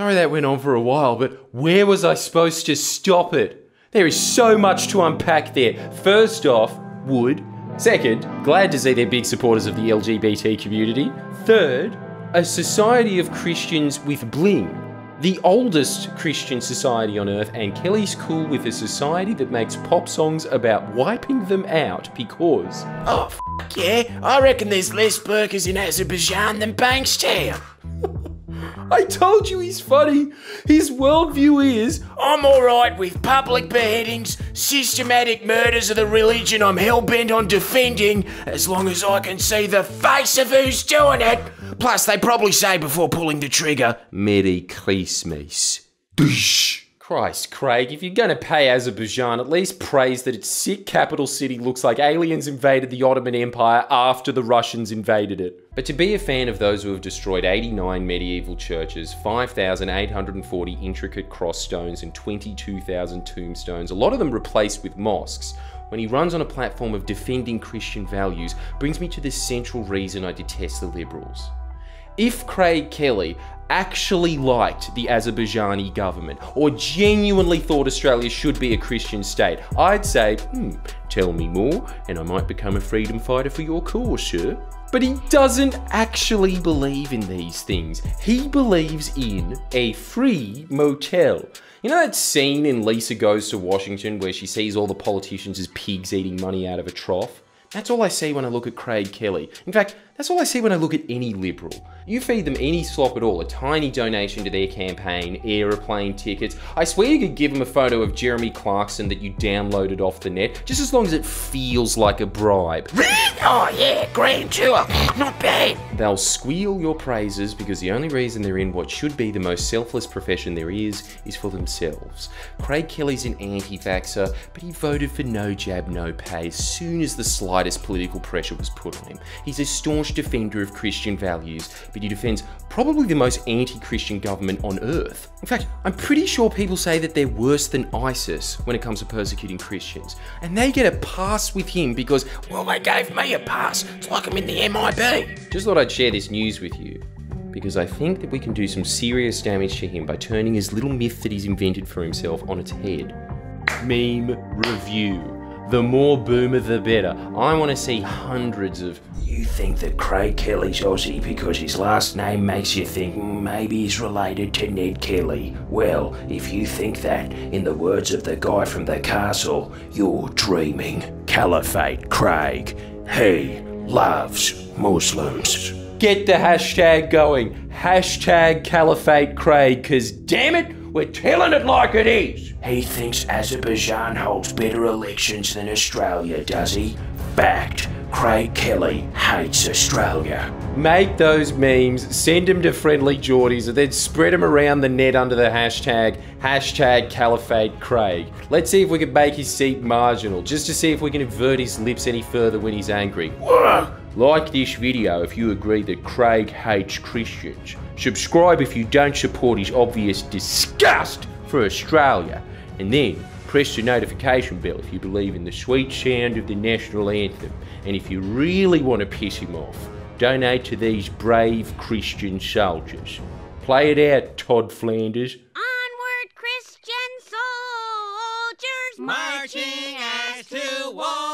[SPEAKER 1] Sorry that went on for a while, but where was I supposed to stop it? There is so much to unpack there. First off, wood. Second, glad to see they're big supporters of the LGBT community. Third, a society of Christians with bling. The oldest Christian society on earth, and Kelly's cool with a society that makes pop songs about wiping them out because.
[SPEAKER 3] Oh, yeah. I reckon there's less burqas in Azerbaijan than Bankstown. <laughs>
[SPEAKER 1] I told you he's funny. His worldview is
[SPEAKER 3] I'm alright with public beheadings, systematic murders of the religion I'm hell bent on defending, as long as I can see the face of who's doing it. Plus, they probably say before pulling the trigger,
[SPEAKER 1] Merry Christmas. Christ, Craig, if you're going to pay Azerbaijan, at least praise that its sick capital city looks like aliens invaded the Ottoman Empire after the Russians invaded it. But to be a fan of those who have destroyed 89 medieval churches, 5,840 intricate cross stones, and 22,000 tombstones, a lot of them replaced with mosques, when he runs on a platform of defending Christian values, brings me to the central reason I detest the Liberals. If Craig Kelly actually liked the Azerbaijani government or genuinely thought Australia should be a Christian state, I'd say, hmm, tell me more and I might become a freedom fighter for your cause, sir. But he doesn't actually believe in these things. He believes in a free motel. You know that scene in Lisa Goes to Washington where she sees all the politicians as pigs eating money out of a trough? That's all I see when I look at Craig Kelly. In fact, that's all I see when I look at any Liberal. You feed them any slop at all, a tiny donation to their campaign, aeroplane tickets. I swear you could give them a photo of Jeremy Clarkson that you downloaded off the net, just as long as it feels like a bribe. <laughs>
[SPEAKER 3] oh yeah, grand tour, not bad.
[SPEAKER 1] They'll squeal your praises because the only reason they're in what should be the most selfless profession there is is for themselves. Craig Kelly's an anti vaxxer, but he voted for no jab, no pay as soon as the slightest political pressure was put on him. He's a staunch defender of Christian values, but he defends probably the most anti Christian government on earth. In fact, I'm pretty sure people say that they're worse than ISIS when it comes to persecuting Christians. And they get a pass with him because,
[SPEAKER 3] Well, they gave me a pass. It's like I'm in the MIB.
[SPEAKER 1] just thought I'd share this news with you because I think that we can do some serious damage to him by turning his little myth that he's invented for himself on its head. Meme review. The more boomer, the better. I want to see hundreds of.
[SPEAKER 3] You think that Craig Kelly's Aussie because his last name makes you think "Mm, maybe he's related to Ned Kelly? Well, if you think that, in the words of the guy from the castle, you're dreaming. Caliphate Craig. He loves Muslims.
[SPEAKER 1] Get the hashtag going. Hashtag Caliphate Craig, because damn it, we're telling it like it is.
[SPEAKER 3] He thinks Azerbaijan holds better elections than Australia, does he? Fact. Craig Kelly hates Australia.
[SPEAKER 1] Make those memes, send them to friendly Jordies, and then spread them around the net under the hashtag, hashtag Caliphate Craig. Let's see if we can make his seat marginal, just to see if we can invert his lips any further when he's angry. Like this video if you agree that Craig hates Christians. Subscribe if you don't support his obvious disgust for Australia. And then press the notification bell if you believe in the sweet sound of the national anthem. And if you really want to piss him off, donate to these brave Christian soldiers. Play it out, Todd Flanders.
[SPEAKER 5] Onward, Christian soldiers, marching as to war.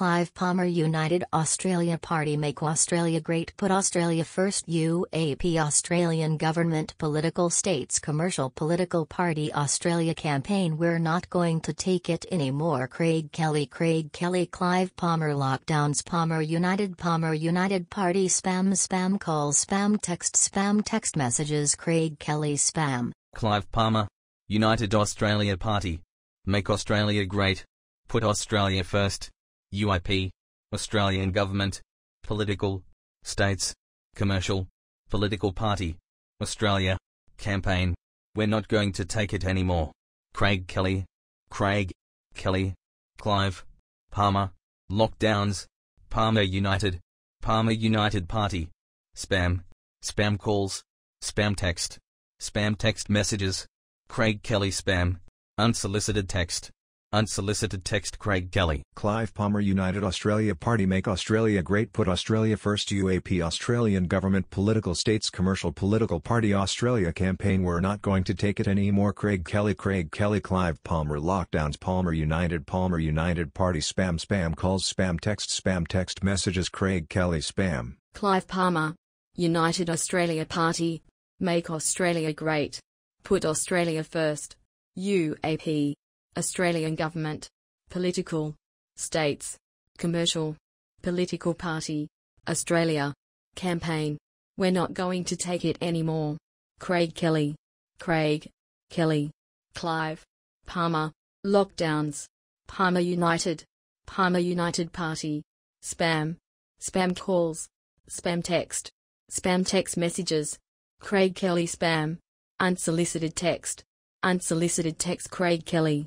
[SPEAKER 12] Clive Palmer United Australia Party Make Australia Great Put Australia First UAP Australian Government Political States Commercial Political Party Australia Campaign We're not going to take it anymore Craig Kelly Craig Kelly Clive Palmer Lockdowns Palmer United Palmer United Party Spam Spam Calls Spam Text Spam Text Messages Craig Kelly Spam
[SPEAKER 13] Clive Palmer, United Australia Party. Make Australia great. Put Australia first. UAP, Australian Government, Political, States, Commercial, Political Party, Australia, Campaign. We're not going to take it anymore. Craig Kelly, Craig, Kelly, Clive, Palmer, Lockdowns, Palmer United, Palmer United Party, Spam, Spam calls, Spam text, Spam text messages, Craig Kelly Spam, Unsolicited text. Unsolicited text Craig Kelly.
[SPEAKER 14] Clive Palmer United Australia Party Make Australia Great. Put Australia First. UAP Australian Government Political States Commercial Political Party. Australia Campaign We're not going to take it anymore. Craig Kelly Craig Kelly Clive Palmer Lockdowns. Palmer United Palmer United Party. Spam Spam Calls Spam Text Spam Text Messages. Craig Kelly Spam.
[SPEAKER 15] Clive Palmer United Australia Party Make Australia Great. Put Australia First. UAP Australian government, political, states, commercial, political party, Australia, campaign, we're not going to take it anymore. Craig Kelly, Craig, Kelly, Clive, Palmer, lockdowns, Palmer United, Palmer United Party, spam, spam calls, spam text, spam text messages, Craig Kelly spam, unsolicited text, unsolicited text Craig Kelly.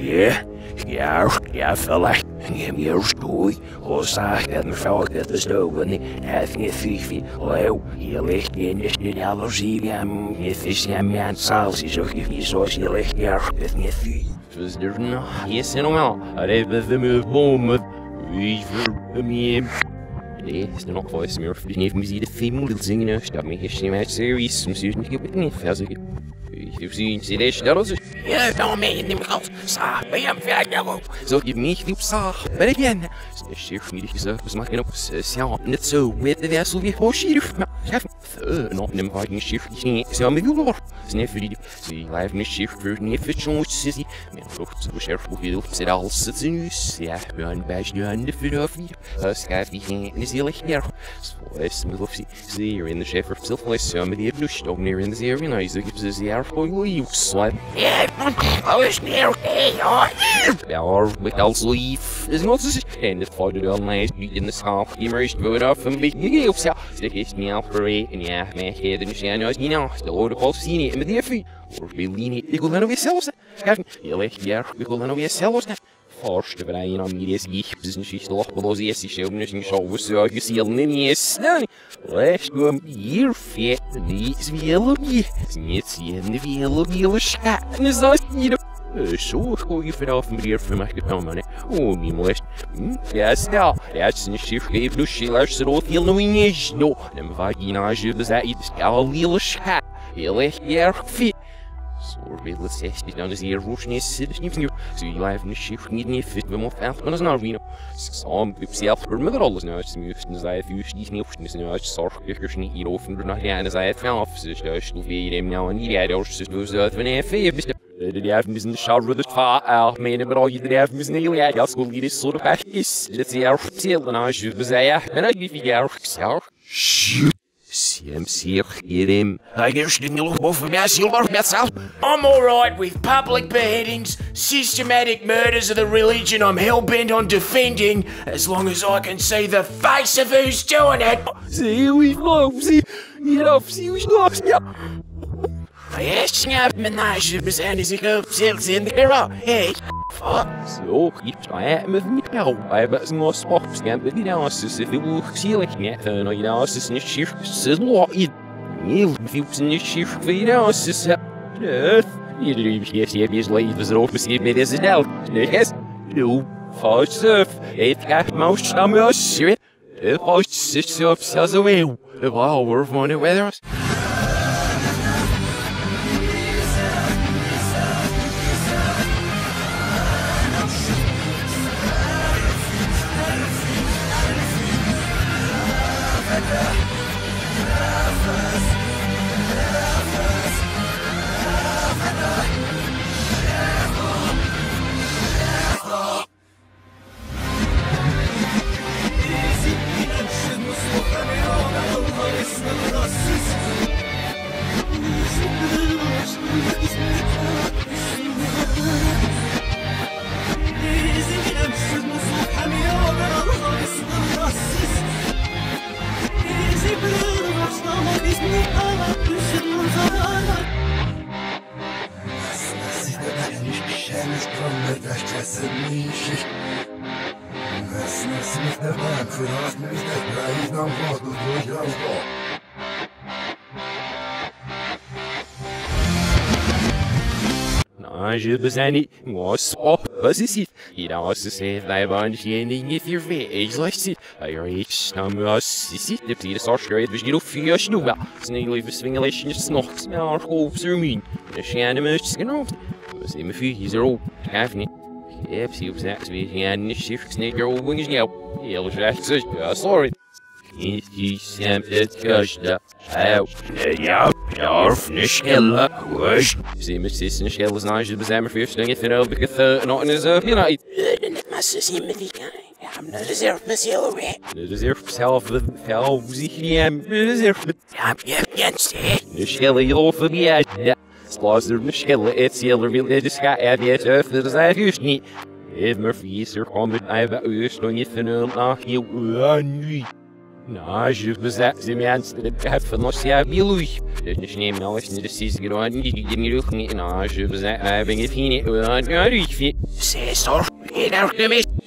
[SPEAKER 1] yeah, yeah, yeah, sha, the night in the night, remember, still the zero, you'll never fit me, this, me, and so, yeah. Hey, Larches, yeah, you'll, yeah, stab. Yes, I do, Larchen, it's no skiller, it's one I should be asking you. The list, you. You you, I leitt ég að mér fí. Fyrsturna, ég sé nú vel að reyfa þeim upp bómað við fyrir mér. Det är nog kvar som jag för det är musik det fem singing och stav mig här med series som syns inte på den fast jag Du syns i det där också. Ja, då med in i mig. Så, vem fick jag gå? Så give me du sa. Men igen. Så det ser för mig så så man kan också se inte nog nem har ingen skift i så med ju Så när för det så jag live med skift för ni för så så men frukt så chef på vill se alls så nu ja, vi har en bash nu ande för då för. Ska vi hin i det här. Så är det så så you're in in. Yeah, I was near. Is not so and det får du all nice in the south immersed vote off and big you så det är snäll för en ja med jag you det låter på sini med det för och vi linje det går nog själv så jag lägger ja vi går nog själv så Forste brein av mires gipses en skist lopp og los esi sjøvne sin sjove søg i silen i njesne. Læst du om gir fet ni svel og gi. Snitt sienne vel og vil og skætne så ju för av mer för mig på mig. Och ni måste. Ja, så. Det är sin skift i blushillar så då till nu inge no. Den vagina ju det är i skal lilla skät. Eller är fit. Så vill det ses det down i rushness sitter ni för så ju live ni skift ni ni fit med fast men snart vi som uppsett för med rollen nu som just när jag för ni ni uppsnitt nu jag sorg jag ska ni i ofen då när jag säger fram av så störs du vi dem nu och ni är då så du så att när jag för Det är müssen schauen das Fahr auch meine Brauche der müssen nie ja das wohl die so der ist das ja viel na ich will sagen wenn ich wie ja so Siem sir irim. I guess didn't look both of me silver myself. I'm alright with public beheadings, systematic murders of the religion I'm hell bent on defending, as long as I can see the face of who's doing it. See, we see, you know, see, we love, så gift jeg med min pæl. Jeg var sådan også op, skal jeg blive der, så se det ud, siger ikke mere, for når jeg er også sådan et skift, så lå i Nil, vi sådan et skift, for jeg er også så det. Jeg driver her, så jeg bliver slået, hvis det er med sig med det sådan alt. Det er nu, for surf, et gaf mouse, som jeg også siger. Det weather. je bezani, was op, is? You know, als zeggen, wij waren geen if your face like it. I reach, nam was, is it? De pliede sarskreid, dus niet op vier snoewa. Snegel even swingelation, je snocht, met haar hoofd, zo min. De schijne muts, genoemd. We zijn me vier, is er ook. Gaaf niet. Ik heb ze op zes, we gaan niet schief, sneker, op, wings, jou. Heel slecht, sorry. Ikke kjempekørste Au, ja, ja, skille, hørs. Sier med siste skille, snart ikke bestemmer først, lenge for å bygge før, nå er det så, you know,
[SPEAKER 3] Masse simmelikere. Ja, men det ser på silver.
[SPEAKER 1] det er selv, selv, selv, sikkert hjem, det er selv.
[SPEAKER 3] Ja, jeg kan se.
[SPEAKER 1] De skille i lov forbi, ja. Slaser med skille, et skille vil det skal jeg vet, øfter det seg først ni. Et med fiser kommer, jeg var øst, og ikke noe, ah, jo, uanny. Нажив безак земянство кафе нося билуй. Ночнее малость не досись героин, не генерюх не нажив безак абенге фини уан ярифи.
[SPEAKER 3] Сестор, ik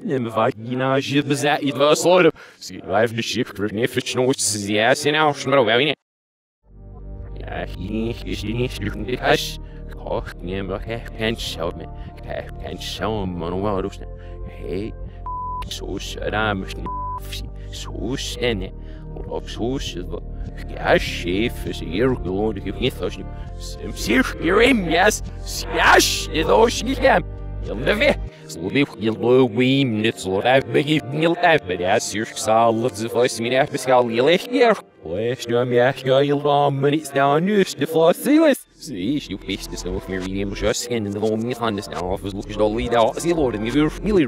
[SPEAKER 1] Nem vagina je bezat je was slot. Zie je live de ship voor niet voor snoets. Ja, zijn nou maar wel niet. Ja, hier is die niet lukken dit huis. Koch neem maar geen pensje me. Kijk, pensje man wel dus. Hey, zo schadam misschien. Zo senne. Op zo zit wat. Ja, chef is hier gewoon ik niet als je. Sim sir, you're in, yes. Ja, is ook niet hem. You'll live Слуби хило вим не цлорав беги мил апеля сюрш саллат зефас меня пискал елех ер. Леш нем я шгаил раммани станюш de fossilis. Zie, je wist dus nog meer wie hem just in de long niet aan de snel of look is dolly daar zie lord in de familie.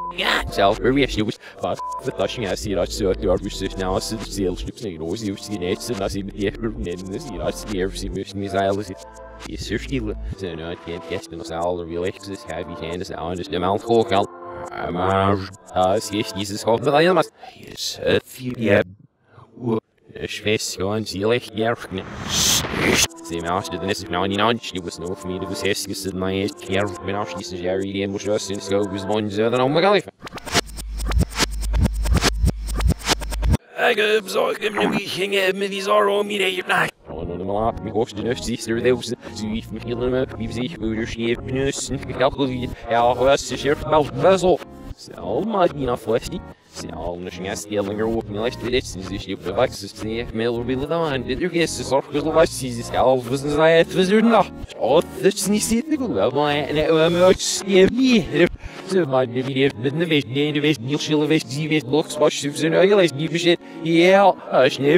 [SPEAKER 1] Je wat de tashing as door dus nou as de zeel strips nee nooit je ziet net zo as je met die nemen dus hier uit die ergens die misschien misail is die surfstielen zijn uit geen gast en al er de real echt is hij die zijn dus aan. Dus de maand hoog al maar als je dieses hoofd is het vier Ich weiß gar nicht, wie ich gerne. Sie mir aus, dann ist es noch nicht an, ich was noch für mich, das heißt, es ist mein Kerl, wenn auch schließen, ja, die muss das in so bis wann sie dann auch mal gleich.
[SPEAKER 3] Ik heb zorg dat we gingen met die zorg om je naar.
[SPEAKER 1] Oh, no, mal ab, mir kost du nicht, du, der aus, so wie mich hier immer, wie sich, du schief benutzen, gekalkuliert, ja, was ist hier, mal, was so. So, mal, die nach Fläschli. Sinal na sinha stelingar o opinião este direito se existe o privado se se mel habilidade de eu que se só que eu vai se existe algo você não vai fazer não. Oh das nem se te gula mas né eu amo se me se vai me vir de na vez nem de vez nem chile vez de vez looks was se fazer não. Ele nem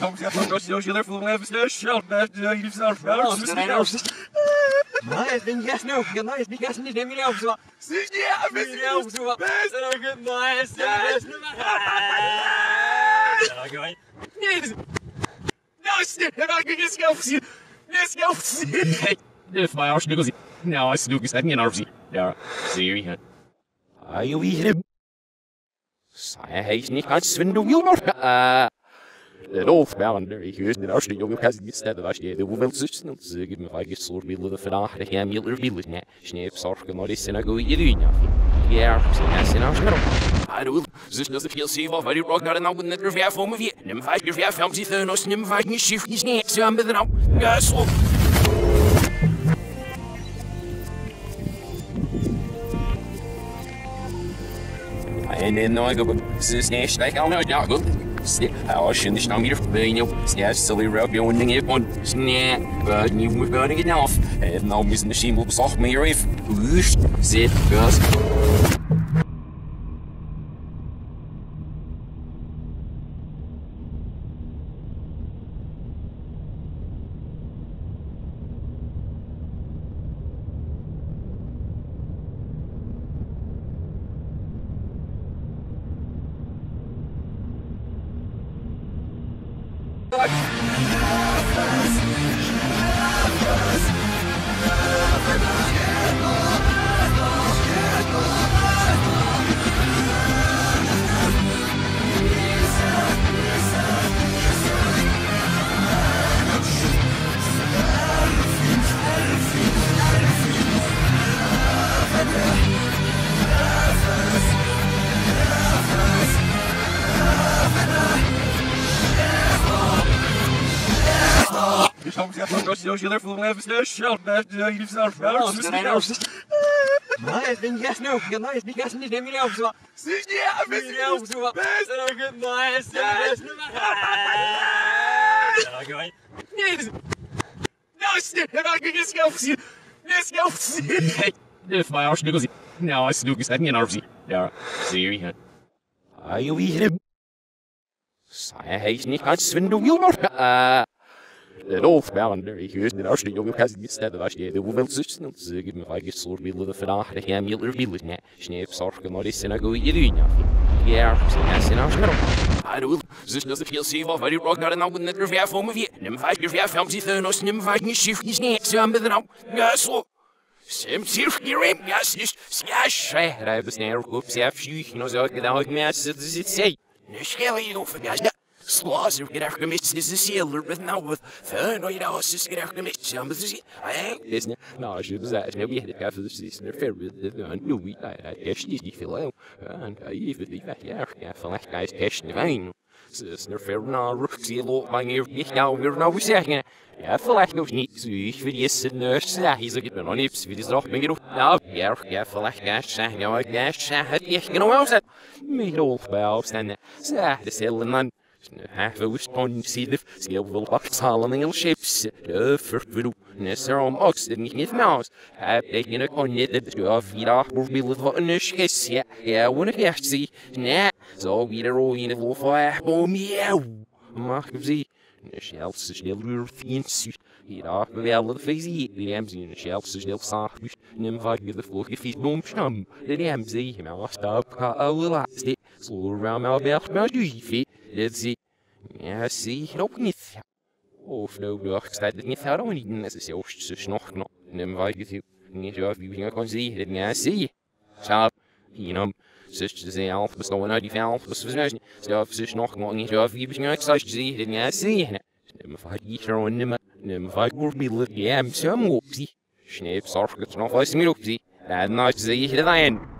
[SPEAKER 1] é que iremos já se de rasa a Nils schau por vil não ai boy if you go to the It's long away. December. Hé? Hé? Au.
[SPEAKER 7] Nej, den gas nu. Nej, den gas nu. Det vill jag också. Det vill jag också. Nej,
[SPEAKER 6] If my arse goes, now I snook is having an arse. Yeah, see you.
[SPEAKER 1] Are you eating? Saya heet niet aan Swindel Wilmer. Uh, het overbouwende, ik weet niet als je jongen kan niet stellen als je de hoeveel zussen. Ze geven me vaak soort willen vandaag dat jij meer willen nee sneeuw zorgen maar is een goede doen ja. Ja zijn als maar I do dus dat ik heel zeer wat die rock naar de nou net weer voor me weer. Neem vijf keer vijf films die nos neem vijf niet shift niet nee zo aan de nou ja zo En dan nog op ze sneeuw stijgt al nou ja goed Ja, schön, ich nahm wieder Beine. Ja, so wie Rob, ja, und nicht und Schnee. Aber nie mit gar nicht auf. Und now müssen die Schimmel besucht mir if. Wüst, seht, was.
[SPEAKER 7] Nej, den gas nu. Nej, den gas nu. Det vill jag också. Det vill jag också. Nej,
[SPEAKER 6] If my arse goes, now I snook is having an arse. Yeah, see you.
[SPEAKER 1] Are you eating? Saya heet niet aan Swindel Wilmer. Het overbouwende, ik weet niet als je jongen kan niet stellen als je de hoeveel zussen ze geven me vaak soort willen vandaag dat jij meer willen nee sneeuw zorgen maar is een goede doen ja ja zijn als maar I do dus dat ik heel zeer wat die rock naar de nou net weer voor me weer neem vijf keer vijf films die thuis neem vijf niet shift niet nee zo aan de nou ja zo. Sem circurim, yes, yes, yes, rijden we snel op, zelf schuig, nou zou ik dan ook mensen dat zit zei. Nu schel je over, ja, Slazer get after me, this is sealer with now with or you know, it's just get after me, some of the I isn't no, she was that, we had it after the season, they're fair with the new week, I you feel and I even that, yeah, yeah, for like guys, cash in the vein. Snur fair na ruksie lo bang hier niet nou weer nou zeggen. Ja, vielleicht nog niet zo ik wil je zin nurse ja, hier zo get me nog niet wie is nog meer nou ja, ja, vielleicht gas zeg ja, gas zeg het ik genau ausset. Mir hof bij opstaan. Ja, de selle man. Half of responsive, skill will box colonial ships, the first video, Nesser om ox, det niet niet maus. Heb ik in een konje dat je af hier af moet willen van een schis, ja, ja, wanneer je echt zie, nee, zo weer al in de wolf snel weer fiens, hier af bewellen de visie, de hem zien de Schelse snel zacht, neem vaak de vlogje vies boom schnam, de hem zie, maar was stap, ka oude laatste, zo ruim al berg, maar du, dit zie. Ja, zie, ook niet. Of nou, dag staat het niet daarom niet. Dat is zelfs zo nog nog. Neem wat je ziet. Niet zo wie je kan zien. Dat ja, zie. Zo, hier nam. Zuster zijn half bestaan uit die vijf. Dus we zijn zo zus nog nog niet zo wie je kan zien. Dat ja, zie. Neem wat je zo neem. Neem wat je wil. Ja, zo moet zie. Schneep zorg dat nog wat meer op zie. Dat nooit zie je dat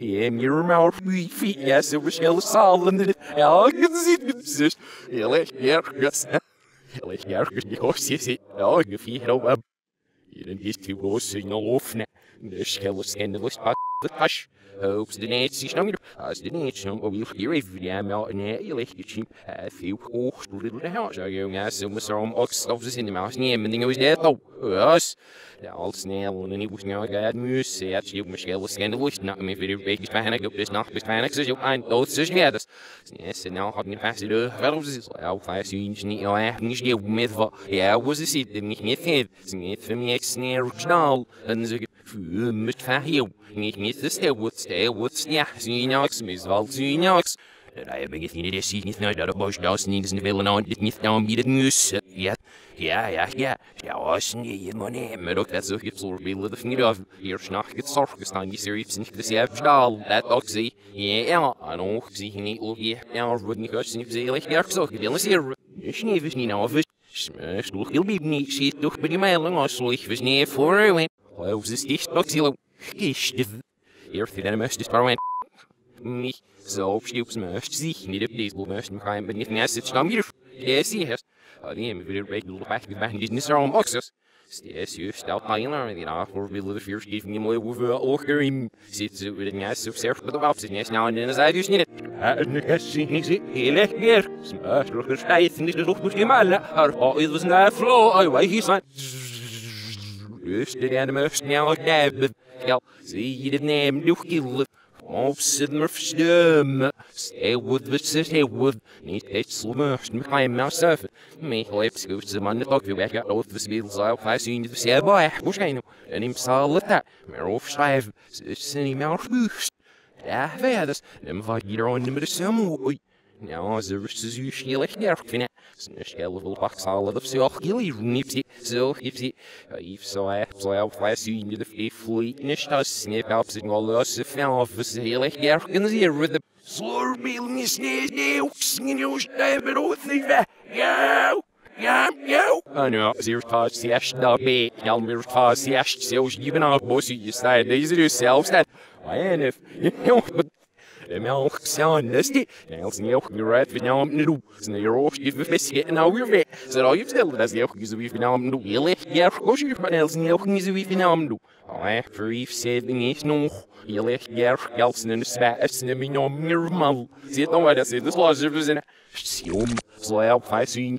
[SPEAKER 1] is meer maar feet, ja, zo verschillende zalen. Ja, ik zie het zus. Heel erg, ja, Eller jerker de også sitt lage fire og web. I den histe blåsing og åfne. Det skal skandaløst bak det tash. Hopes the Nancy snonger. As the Nancy vi får i VM out it. You like your cheap. I feel oh, little the house. I go, guys, so from Ox, of in the mouse, and everything was dead, though. Us. Er alt snäll, and he was now got mus, at you, Michelle, was scandalous, not me, video, baby, panic, up this, not this panic, so you find those, so yeah, this. Yes, and now, having passed it, well, this, I'll fast you, you know, I have nicht, you, mit, ja, was es it, nicht mit, it's nicht für mich, snare, knall, and so, für mit, verhiel, nicht mit, das, der, what's, der, what's, ja, sie, nox, mis, val, sie, nox. I heb begint niet te zien, niet naar de bos, dat is niet eens willen aan, dit niet aan, wie het mus, ja, ja, ja, ja, ja, was niet, man, maar ook dat zo je zo willen de vinger af, hier snach het zorg, gestaan die serie, niet de staal, dat ook zie, ja, ja, je niet, of je, ja, wordt niet goed, niet veel, ik werk zo, ik wil eens hier, is niet, is niet af, Smash, niet, ziet toch bij die meiling, als ik was niet voor, en, geloof ze sticht, ook zilo, is de, hier, die dan moest, dus maar went, mich. So aufstiegs möchte sich nicht. Auf diesel möchten kein bin nicht mehr. Sitzt am wieder der sie hast mir wieder regular back with back in this room boxes Stes ju stout mailer die na voor willen de vier geven je mooi hoeveel oger in zit ze weer niet zo zelf met de wap zit niet nou in de zij dus niet en ik heb zien niet zit heel erg meer smaak nog een tijd niet de lucht moet je maar haar oh het was naar flow I weet hij Dus de ene meest nou hebben ja zie je de naam nog killen Opsid mer fstum. Stay wood vis stay wood. Niet het slummerst me klein mouse surf. Me leef scoot ze man toch weer weg uit de spiegel zou vijf zien de sehr boy. Moes geen. En hem Snurskelle wil pak salen of zo gilly nipsy. Zo nipsy. If so I so I flash you into the free fleet snip up sitting all us if now of us heel erg nerf kunnen hier with the slur new singing you stab it all thing that. Yo! Ja, yo! Ano, zeer pas echt dat be. Jan weer pas echt zelfs je bent ook boos je staat. Deze dus zelfs dat. En if, you know, but melk zijn nasty. Els niet ook gered van jou om nu. Zijn er ook je best get nou weer weg. Zijn al je vertellen dat je ook niet wie van jou om nu. Heel erg ja, koos je van Els niet ook wie van jou om nu. Allee, niet nog. Heel erg ja, geld in de zwaar is niet meer normaal. Zit nou waar zit. Dus laat je verzinnen. Sjoem.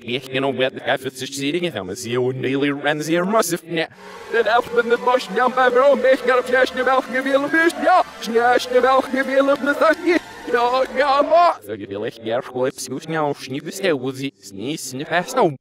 [SPEAKER 1] Ikke noe ved det kaffe til styringen. Jeg må si jo nylig rennes her massivt ned. Den elfende borsten jeg med bro, mekker og fjærsne velke vil først, ja. Snærsne velke vil med tøtje. Ja, ja, fast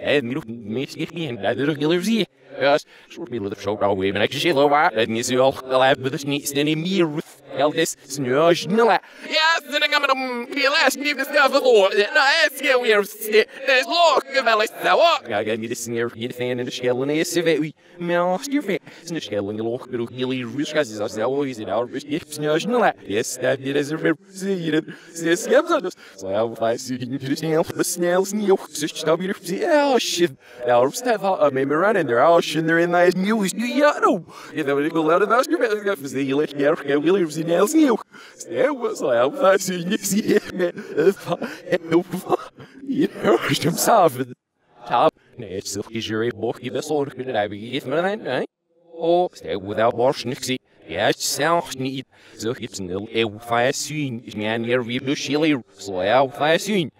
[SPEAKER 1] nå. Jeg er mest ikke en, det er det zi. Yes, så vil det så bra vi, men jeg ikke lover. Det er så alt, det med det snisne i mir. Elvis snösnilla. Yes, den är gammal om hela skrivna stövet då. Nej, ska vi göra det. Det är låg väl så. Jag gav mig det snger i det fan i det skällen i sig vi. Men jag styr fe. Sen skällen i låg och hela ruska så så och is it out with snösnilla. Yes, that did as a see it. Det. Så jag var så in till snäll för snäll snäll. Så stod vi det. Ja, shit. Ja, I'm step out. I'm running there. Oh, shit, they're in that news. You know. If I would go out of that, jag ska se you like here. Jag vill ju sin inne med i hörstum savet. Tab, nej, så är ju i det så kunde det bli med den, nej. Och det without washing sig. Ja, zelfs niet. Zo gibt's een heel fijn zien. Is. Man, dan we maar nog. Ja, ze doet nog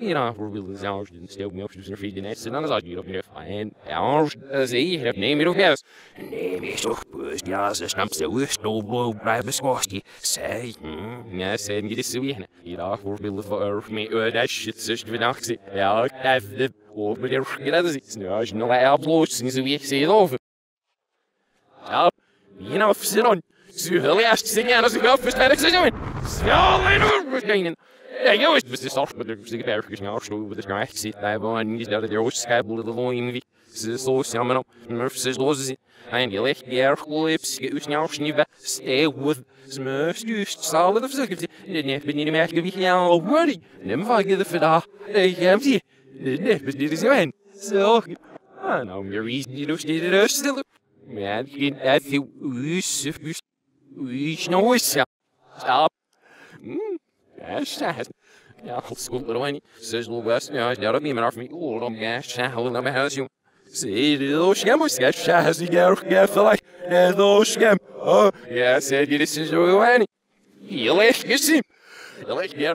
[SPEAKER 1] know, we're really ours didn't steal me up to the feed the nets and I get up in and ours as he have name it okay.
[SPEAKER 16] Name is toch bus, ja, ze snapt de worst, no blow, blijven squashy. Say,
[SPEAKER 1] Ja, sen get så igen. I dag får vi för mig öda shit så vi naxi. Ja, have och med det gillar det. Snö, nu är jag blåst sen så vi ser det. Ja, you know, sit on. Så höll jag singen och så går för ständigt så jag. Ja, lägger Ja, jag vet, det står med det sig där för jag står med det ska exit där var en ny där det är skabel det loin vi. Så så samman om. Men för så lås det. En jag lägger där klips ut snart sniva. Stay with smörs just solid of så det nej men ni märker vi här already. Nem var det för det. Jag kan se. Det nej, men det är så en. Så. Ah, no, you're easy to do det still. Men det är ju us us no Stop. Mm. Gash, ja, skoler og en søslo best, ja, det er mye mer for meg, og de gash, og de har jo Se det då skam och ska chas i gar gar like det då skam. Oh, ja, se det är så wani. Jag läs gesim. Jag läs gar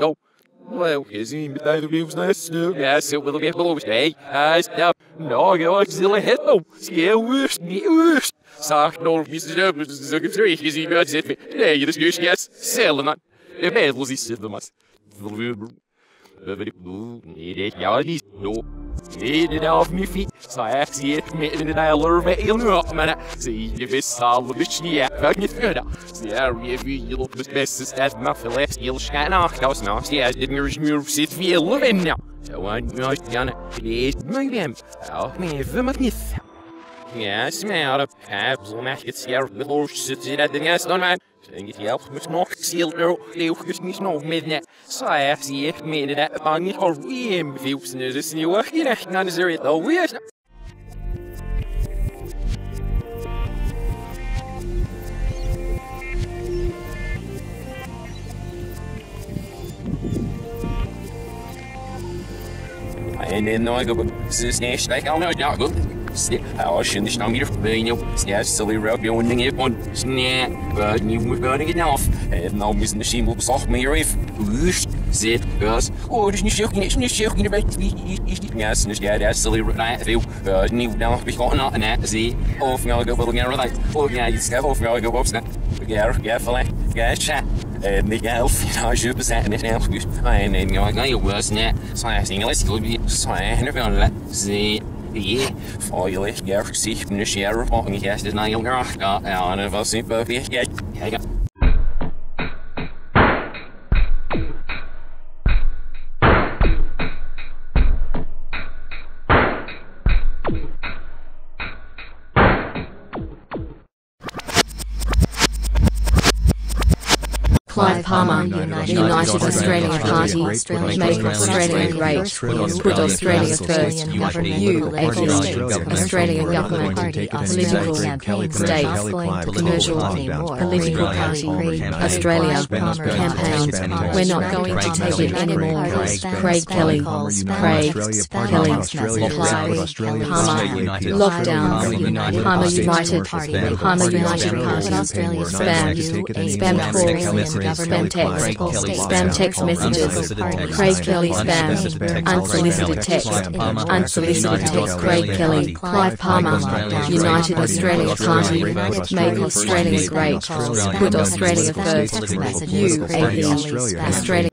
[SPEAKER 1] doch. Well, is he mit deinem Lebensnest? Ja, so will ich below stay. Ah, stop. No, jag har still hit though. Ska worst, me worst. Sagt nog, Mr. Jones, så kan jag inte se vad det är. Nej, det ska ju ske sällan. Det är medel i sidan mas. Över det blå, nej det det där av mig fit. Så jag ser ett med den där lurve i det visst all det ske. Jag kan föda. Är vi ju låt mig bäst städ med för läs jag ska nog gå snart. Jag det mir smur sitt vi lever nu. Så han gärna. Det är mig vem. Ja, men vem att ni Ja, smär upp. Cabs och märket ser med lås till att den är stånd man. Inget hjälp med nog sil nu. Det är just nicht nog med det. Så jag ser med det där bang har vi en views nu det snö och i räkna det ser ut då vi är En en nou ik op ze snee steek al nou ja so wie Rob und Dinge und Schnee. Aber nie muss man nicht auf. Und now müssen die Schimmel besucht mir if. Wüst. Seht, was? Oh, das ist nicht schön, nicht nicht schön, nicht nicht Ja, es ist nicht ja, der ist so wie Rob. Viel. Ja, nie da ich gar noch ne. Sie auf mir go will gerne right. Oh ja, jetzt auf mir go aufs net. Ja, ja, vielleicht. Ja, chat. En ik help je als je bezet met een goed. En en ja, ik je was net. Zo ja, sing let's go be. Zo ja, en er wel zie. Ja, foilig, ja, gezicht met een share op een gast is nou heel graag. Ja, ja, en was super. yeah, ja, ja.
[SPEAKER 12] Clive Palmer, United Australia. Party, Make Australia Great, Put Australia. First, UAP, Australian Government, Political, State, Commercial, Political Party, Australia, Campaign, We're not going to take it anymore. Craig Kelly, Craig Kelly, Clive Palmer, Lockdown, Palmer United, Palmer United Party, Spam, Spam calls, spam text, spam text messages, Craig Kelly spam, unsolicited text, unsolicited text, Craig Kelly, Clive Palmer, United Australia Party, Make Australia Great, Put Australia First, UAP, Australia.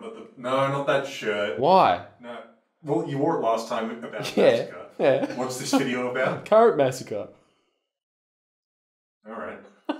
[SPEAKER 17] But the, no, not that shirt.
[SPEAKER 1] Why?
[SPEAKER 17] No. Well, you wore it last time about
[SPEAKER 1] Yeah,
[SPEAKER 17] massacre.
[SPEAKER 1] yeah.
[SPEAKER 17] What's this video about? <laughs>
[SPEAKER 1] Carrot massacre.
[SPEAKER 17] All right. <laughs>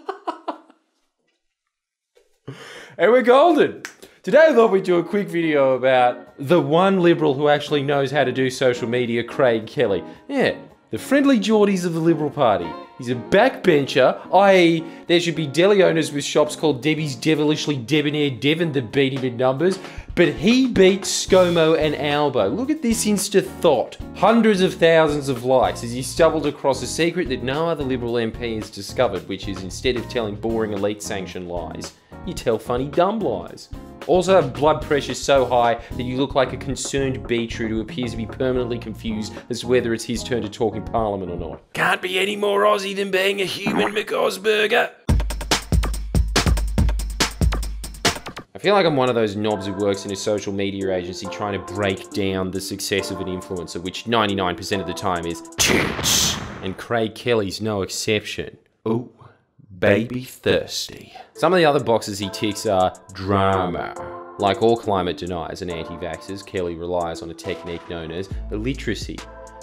[SPEAKER 1] And we're golden. Today I thought we'd do a quick video about the one liberal who actually knows how to do social media, Craig Kelly. Yeah, the friendly Jordies of the Liberal Party. He's a backbencher, i.e., there should be deli owners with shops called Debbie's Devilishly Debonair Devon that beat him in numbers, but he beats ScoMo and Albo. Look at this insta thought. Hundreds of thousands of likes as he stumbled across a secret that no other Liberal MP has discovered, which is instead of telling boring elite sanction lies, you tell funny dumb lies. Also have blood pressure so high that you look like a concerned beetroot who appears to be permanently confused as to whether it's his turn to talk in Parliament or not.
[SPEAKER 3] Can't be any more Aussie than being a human McOz burger.
[SPEAKER 1] I feel like I'm one of those knobs who works in a social media agency trying to break down the success of an influencer, which 99% of the time is. And Craig Kelly's no exception. Ooh, baby thirsty. Some of the other boxes he ticks are drama. Like all climate deniers and anti-vaxxers, Kelly relies on a technique known as illiteracy.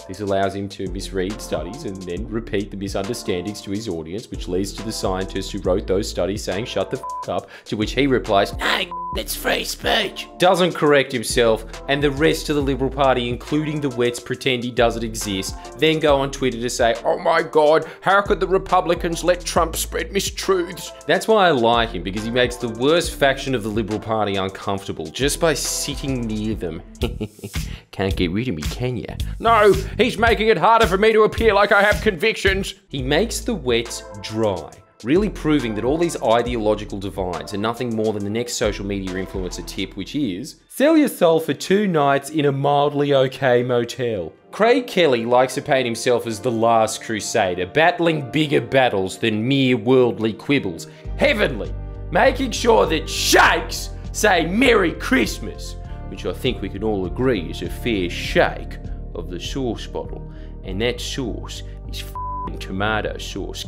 [SPEAKER 1] This allows him to misread studies and then repeat the misunderstandings to his audience, which leads to the scientist who wrote those studies saying, shut the f up, to which he replies,
[SPEAKER 3] No, it's free speech.
[SPEAKER 1] doesn't correct himself, and the rest of the Liberal Party, including the Wets, pretend he doesn't exist, then go on Twitter to say, oh my god, how could the Republicans let Trump spread mistruths? That's why I like him, because he makes the worst faction of the Liberal Party uncomfortable just by sitting near them. <laughs> Can't get rid of me, can ya? No, he's making it harder for me to appear like I have convictions. He makes the Wets dry really proving that all these ideological divides are nothing more than the next social media influencer tip, which is sell your soul for two nights in a mildly okay motel. Craig Kelly likes to paint himself as the last crusader, battling bigger battles than mere worldly quibbles. Heavenly, making sure that sheikhs say Merry Christmas, which I think we can all agree is a fair shake of the sauce bottle. And that sauce is f***ing tomato sauce.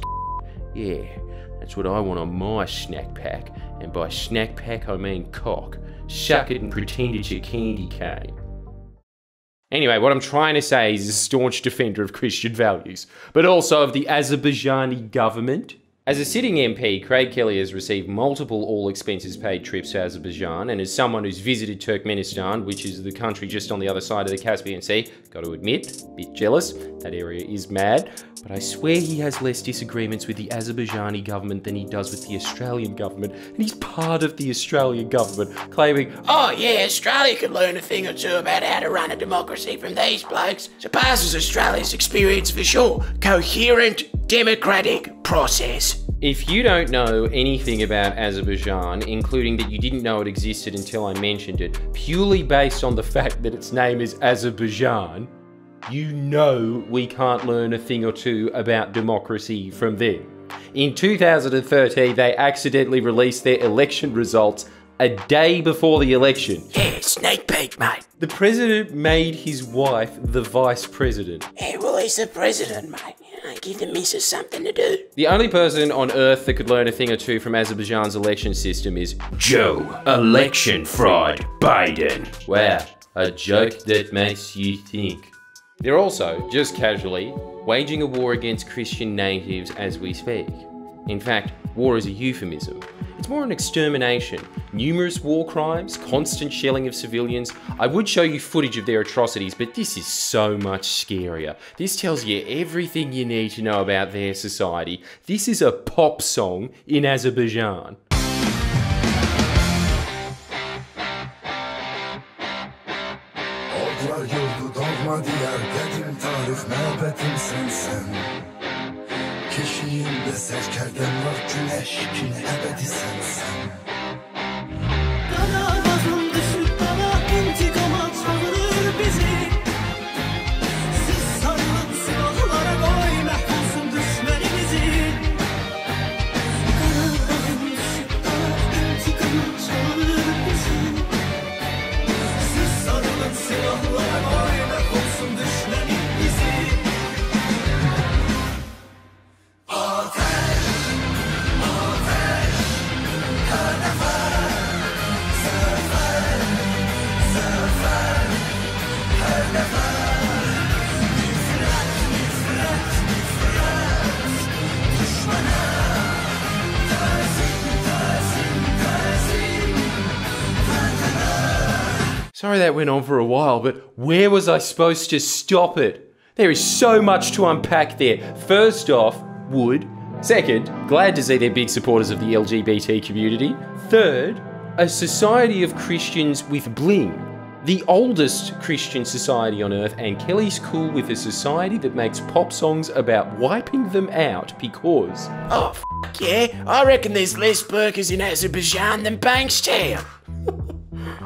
[SPEAKER 1] Yeah, that's what I want on my snack pack. And by snack pack, I mean cock. Suck it and pretend it's a candy cane. Anyway, what I'm trying to say is a staunch defender of Christian values, but also of the Azerbaijani government. As a sitting MP, Craig Kelly has received multiple all expenses paid trips to Azerbaijan, and as someone who's visited Turkmenistan, which is the country just on the other side of the Caspian Sea, got to admit, a bit jealous, that area is mad, but I swear he has less disagreements with the Azerbaijani government than he does with the Australian government, and he's part of the Australian government, claiming,
[SPEAKER 3] Oh yeah, Australia could learn a thing or two about how to run a democracy from these blokes. Surpasses Australia's experience for sure. Coherent, democratic process.
[SPEAKER 1] If you don't know anything about Azerbaijan, including that you didn't know it existed until I mentioned it, purely based on the fact that its name is Azerbaijan, you know we can't learn a thing or two about democracy from them. In 2013, they accidentally released their election results a day before the election.
[SPEAKER 3] Yeah, sneak peek, mate.
[SPEAKER 1] The president made his wife the vice president.
[SPEAKER 3] Yeah, well, he's the president, mate. You know, give the missus something to do.
[SPEAKER 1] The only person on earth that could learn a thing or two from Azerbaijan's election system is Joe, election fraud, Biden. Wow, a joke that makes you think. They're also, just casually, waging a war against Christian natives as we speak. In fact, war is a euphemism. It's more an extermination. Numerous war crimes, constant shelling of civilians. I would show you footage of their atrocities, but this is so much scarier. This tells you everything you need to know about their society. This is a pop song in Azerbaijan.
[SPEAKER 9] Yeah.
[SPEAKER 1] Sorry that went on for a while, but where was I supposed to stop it? There is so much to unpack there. First off, wood. Second, glad to see they're big supporters of the LGBT community. Third, a society of Christians with bling. The oldest Christian society on earth, and Kelly's cool with a society that makes pop songs about wiping them out because.
[SPEAKER 3] Oh, yeah, I reckon there's less burqas in Azerbaijan than Bankstown. <laughs>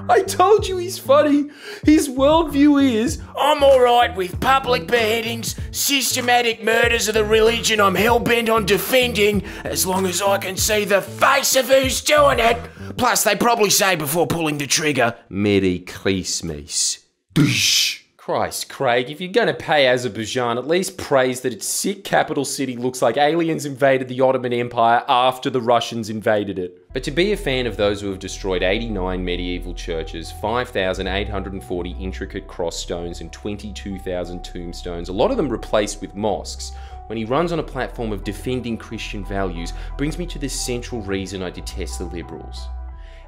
[SPEAKER 1] I told you he's funny. His worldview is
[SPEAKER 3] I'm alright with public beheadings, systematic murders of the religion I'm hell bent on defending, as long as I can see the face of who's doing it. Plus, they probably say before pulling the trigger,
[SPEAKER 1] Merry Christmas. Doosh. Christ, Craig, if you're going to pay Azerbaijan, at least praise that its sick capital city looks like aliens invaded the Ottoman Empire after the Russians invaded it. But to be a fan of those who have destroyed 89 medieval churches, 5,840 intricate cross stones, and 22,000 tombstones, a lot of them replaced with mosques, when he runs on a platform of defending Christian values, brings me to the central reason I detest the Liberals.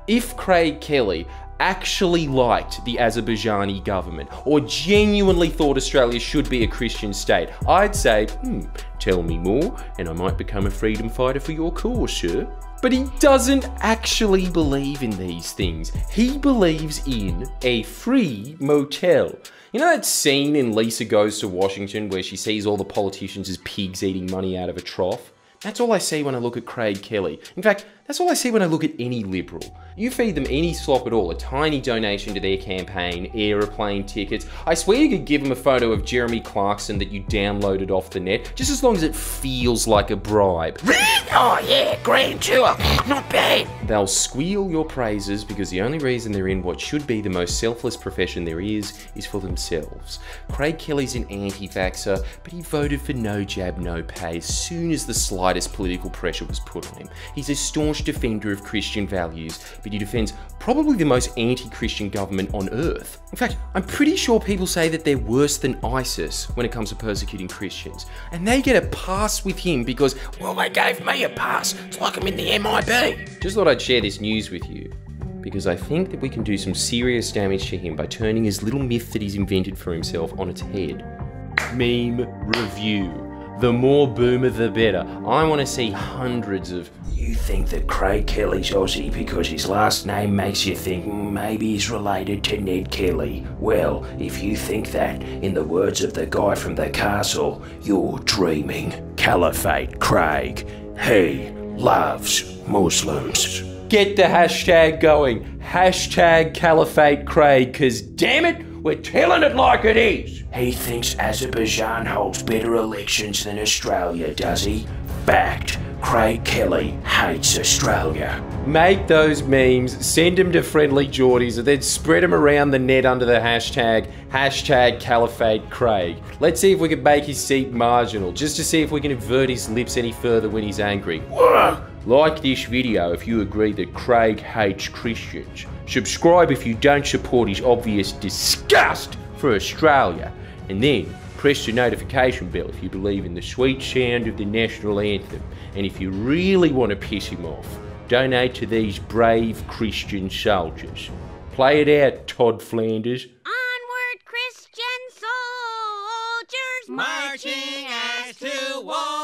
[SPEAKER 1] If Craig Kelly actually liked the Azerbaijani government or genuinely thought Australia should be a Christian state, I'd say, hmm, tell me more and I might become a freedom fighter for your cause, sir. But he doesn't actually believe in these things. He believes in a free motel. You know that scene in Lisa Goes to Washington where she sees all the politicians as pigs eating money out of a trough? That's all I see when I look at Craig Kelly. In fact, that's all I see when I look at any Liberal. You feed them any slop at all, a tiny donation to their campaign, aeroplane tickets. I swear you could give them a photo of Jeremy Clarkson that you downloaded off the net, just as long as it feels like a bribe. <laughs>
[SPEAKER 3] oh yeah, grand tour, not bad.
[SPEAKER 1] They'll squeal your praises because the only reason they're in what should be the most selfless profession there is, is for themselves. Craig Kelly's an anti vaxxer, but he voted for no jab, no pay as soon as the slightest political pressure was put on him. He's a staunch defender of Christian values, but he defends probably the most anti Christian government on earth. In fact, I'm pretty sure people say that they're worse than ISIS when it comes to persecuting Christians. And they get a pass with him because,
[SPEAKER 3] well, they gave me a pass. It's like I'm in the MIB.
[SPEAKER 1] Just thought I'd share this news with you because I think that we can do some serious damage to him by turning his little myth that he's invented for himself on its head. Meme review. The more boomer, the better. I want to see hundreds of.
[SPEAKER 3] You think that Craig Kelly's Aussie because his last name makes you think maybe he's related to Ned Kelly? Well, if you think that, in the words of the guy from the castle, you're dreaming. Caliphate Craig. He loves Muslims.
[SPEAKER 1] Get the hashtag going. Hashtag Caliphate Craig, because damn it, we're telling it like it is.
[SPEAKER 3] He thinks Azerbaijan holds better elections than Australia, does he? Fact. Craig Kelly hates Australia.
[SPEAKER 1] Make those memes, send them to friendly Jordies, and then spread them around the net under the hashtag, hashtag Caliphate Craig. Let's see if we can make his seat marginal, just to see if we can invert his lips any further when he's angry. Like this video if you agree that Craig hates Christians. Subscribe if you don't support his obvious disgust for Australia. And then press the notification bell if you believe in the sweet sound of the national anthem. And if you really want to piss him off, donate to these brave Christian soldiers. Play it out, Todd Flanders. Onward, Christian soldiers, marching as to war.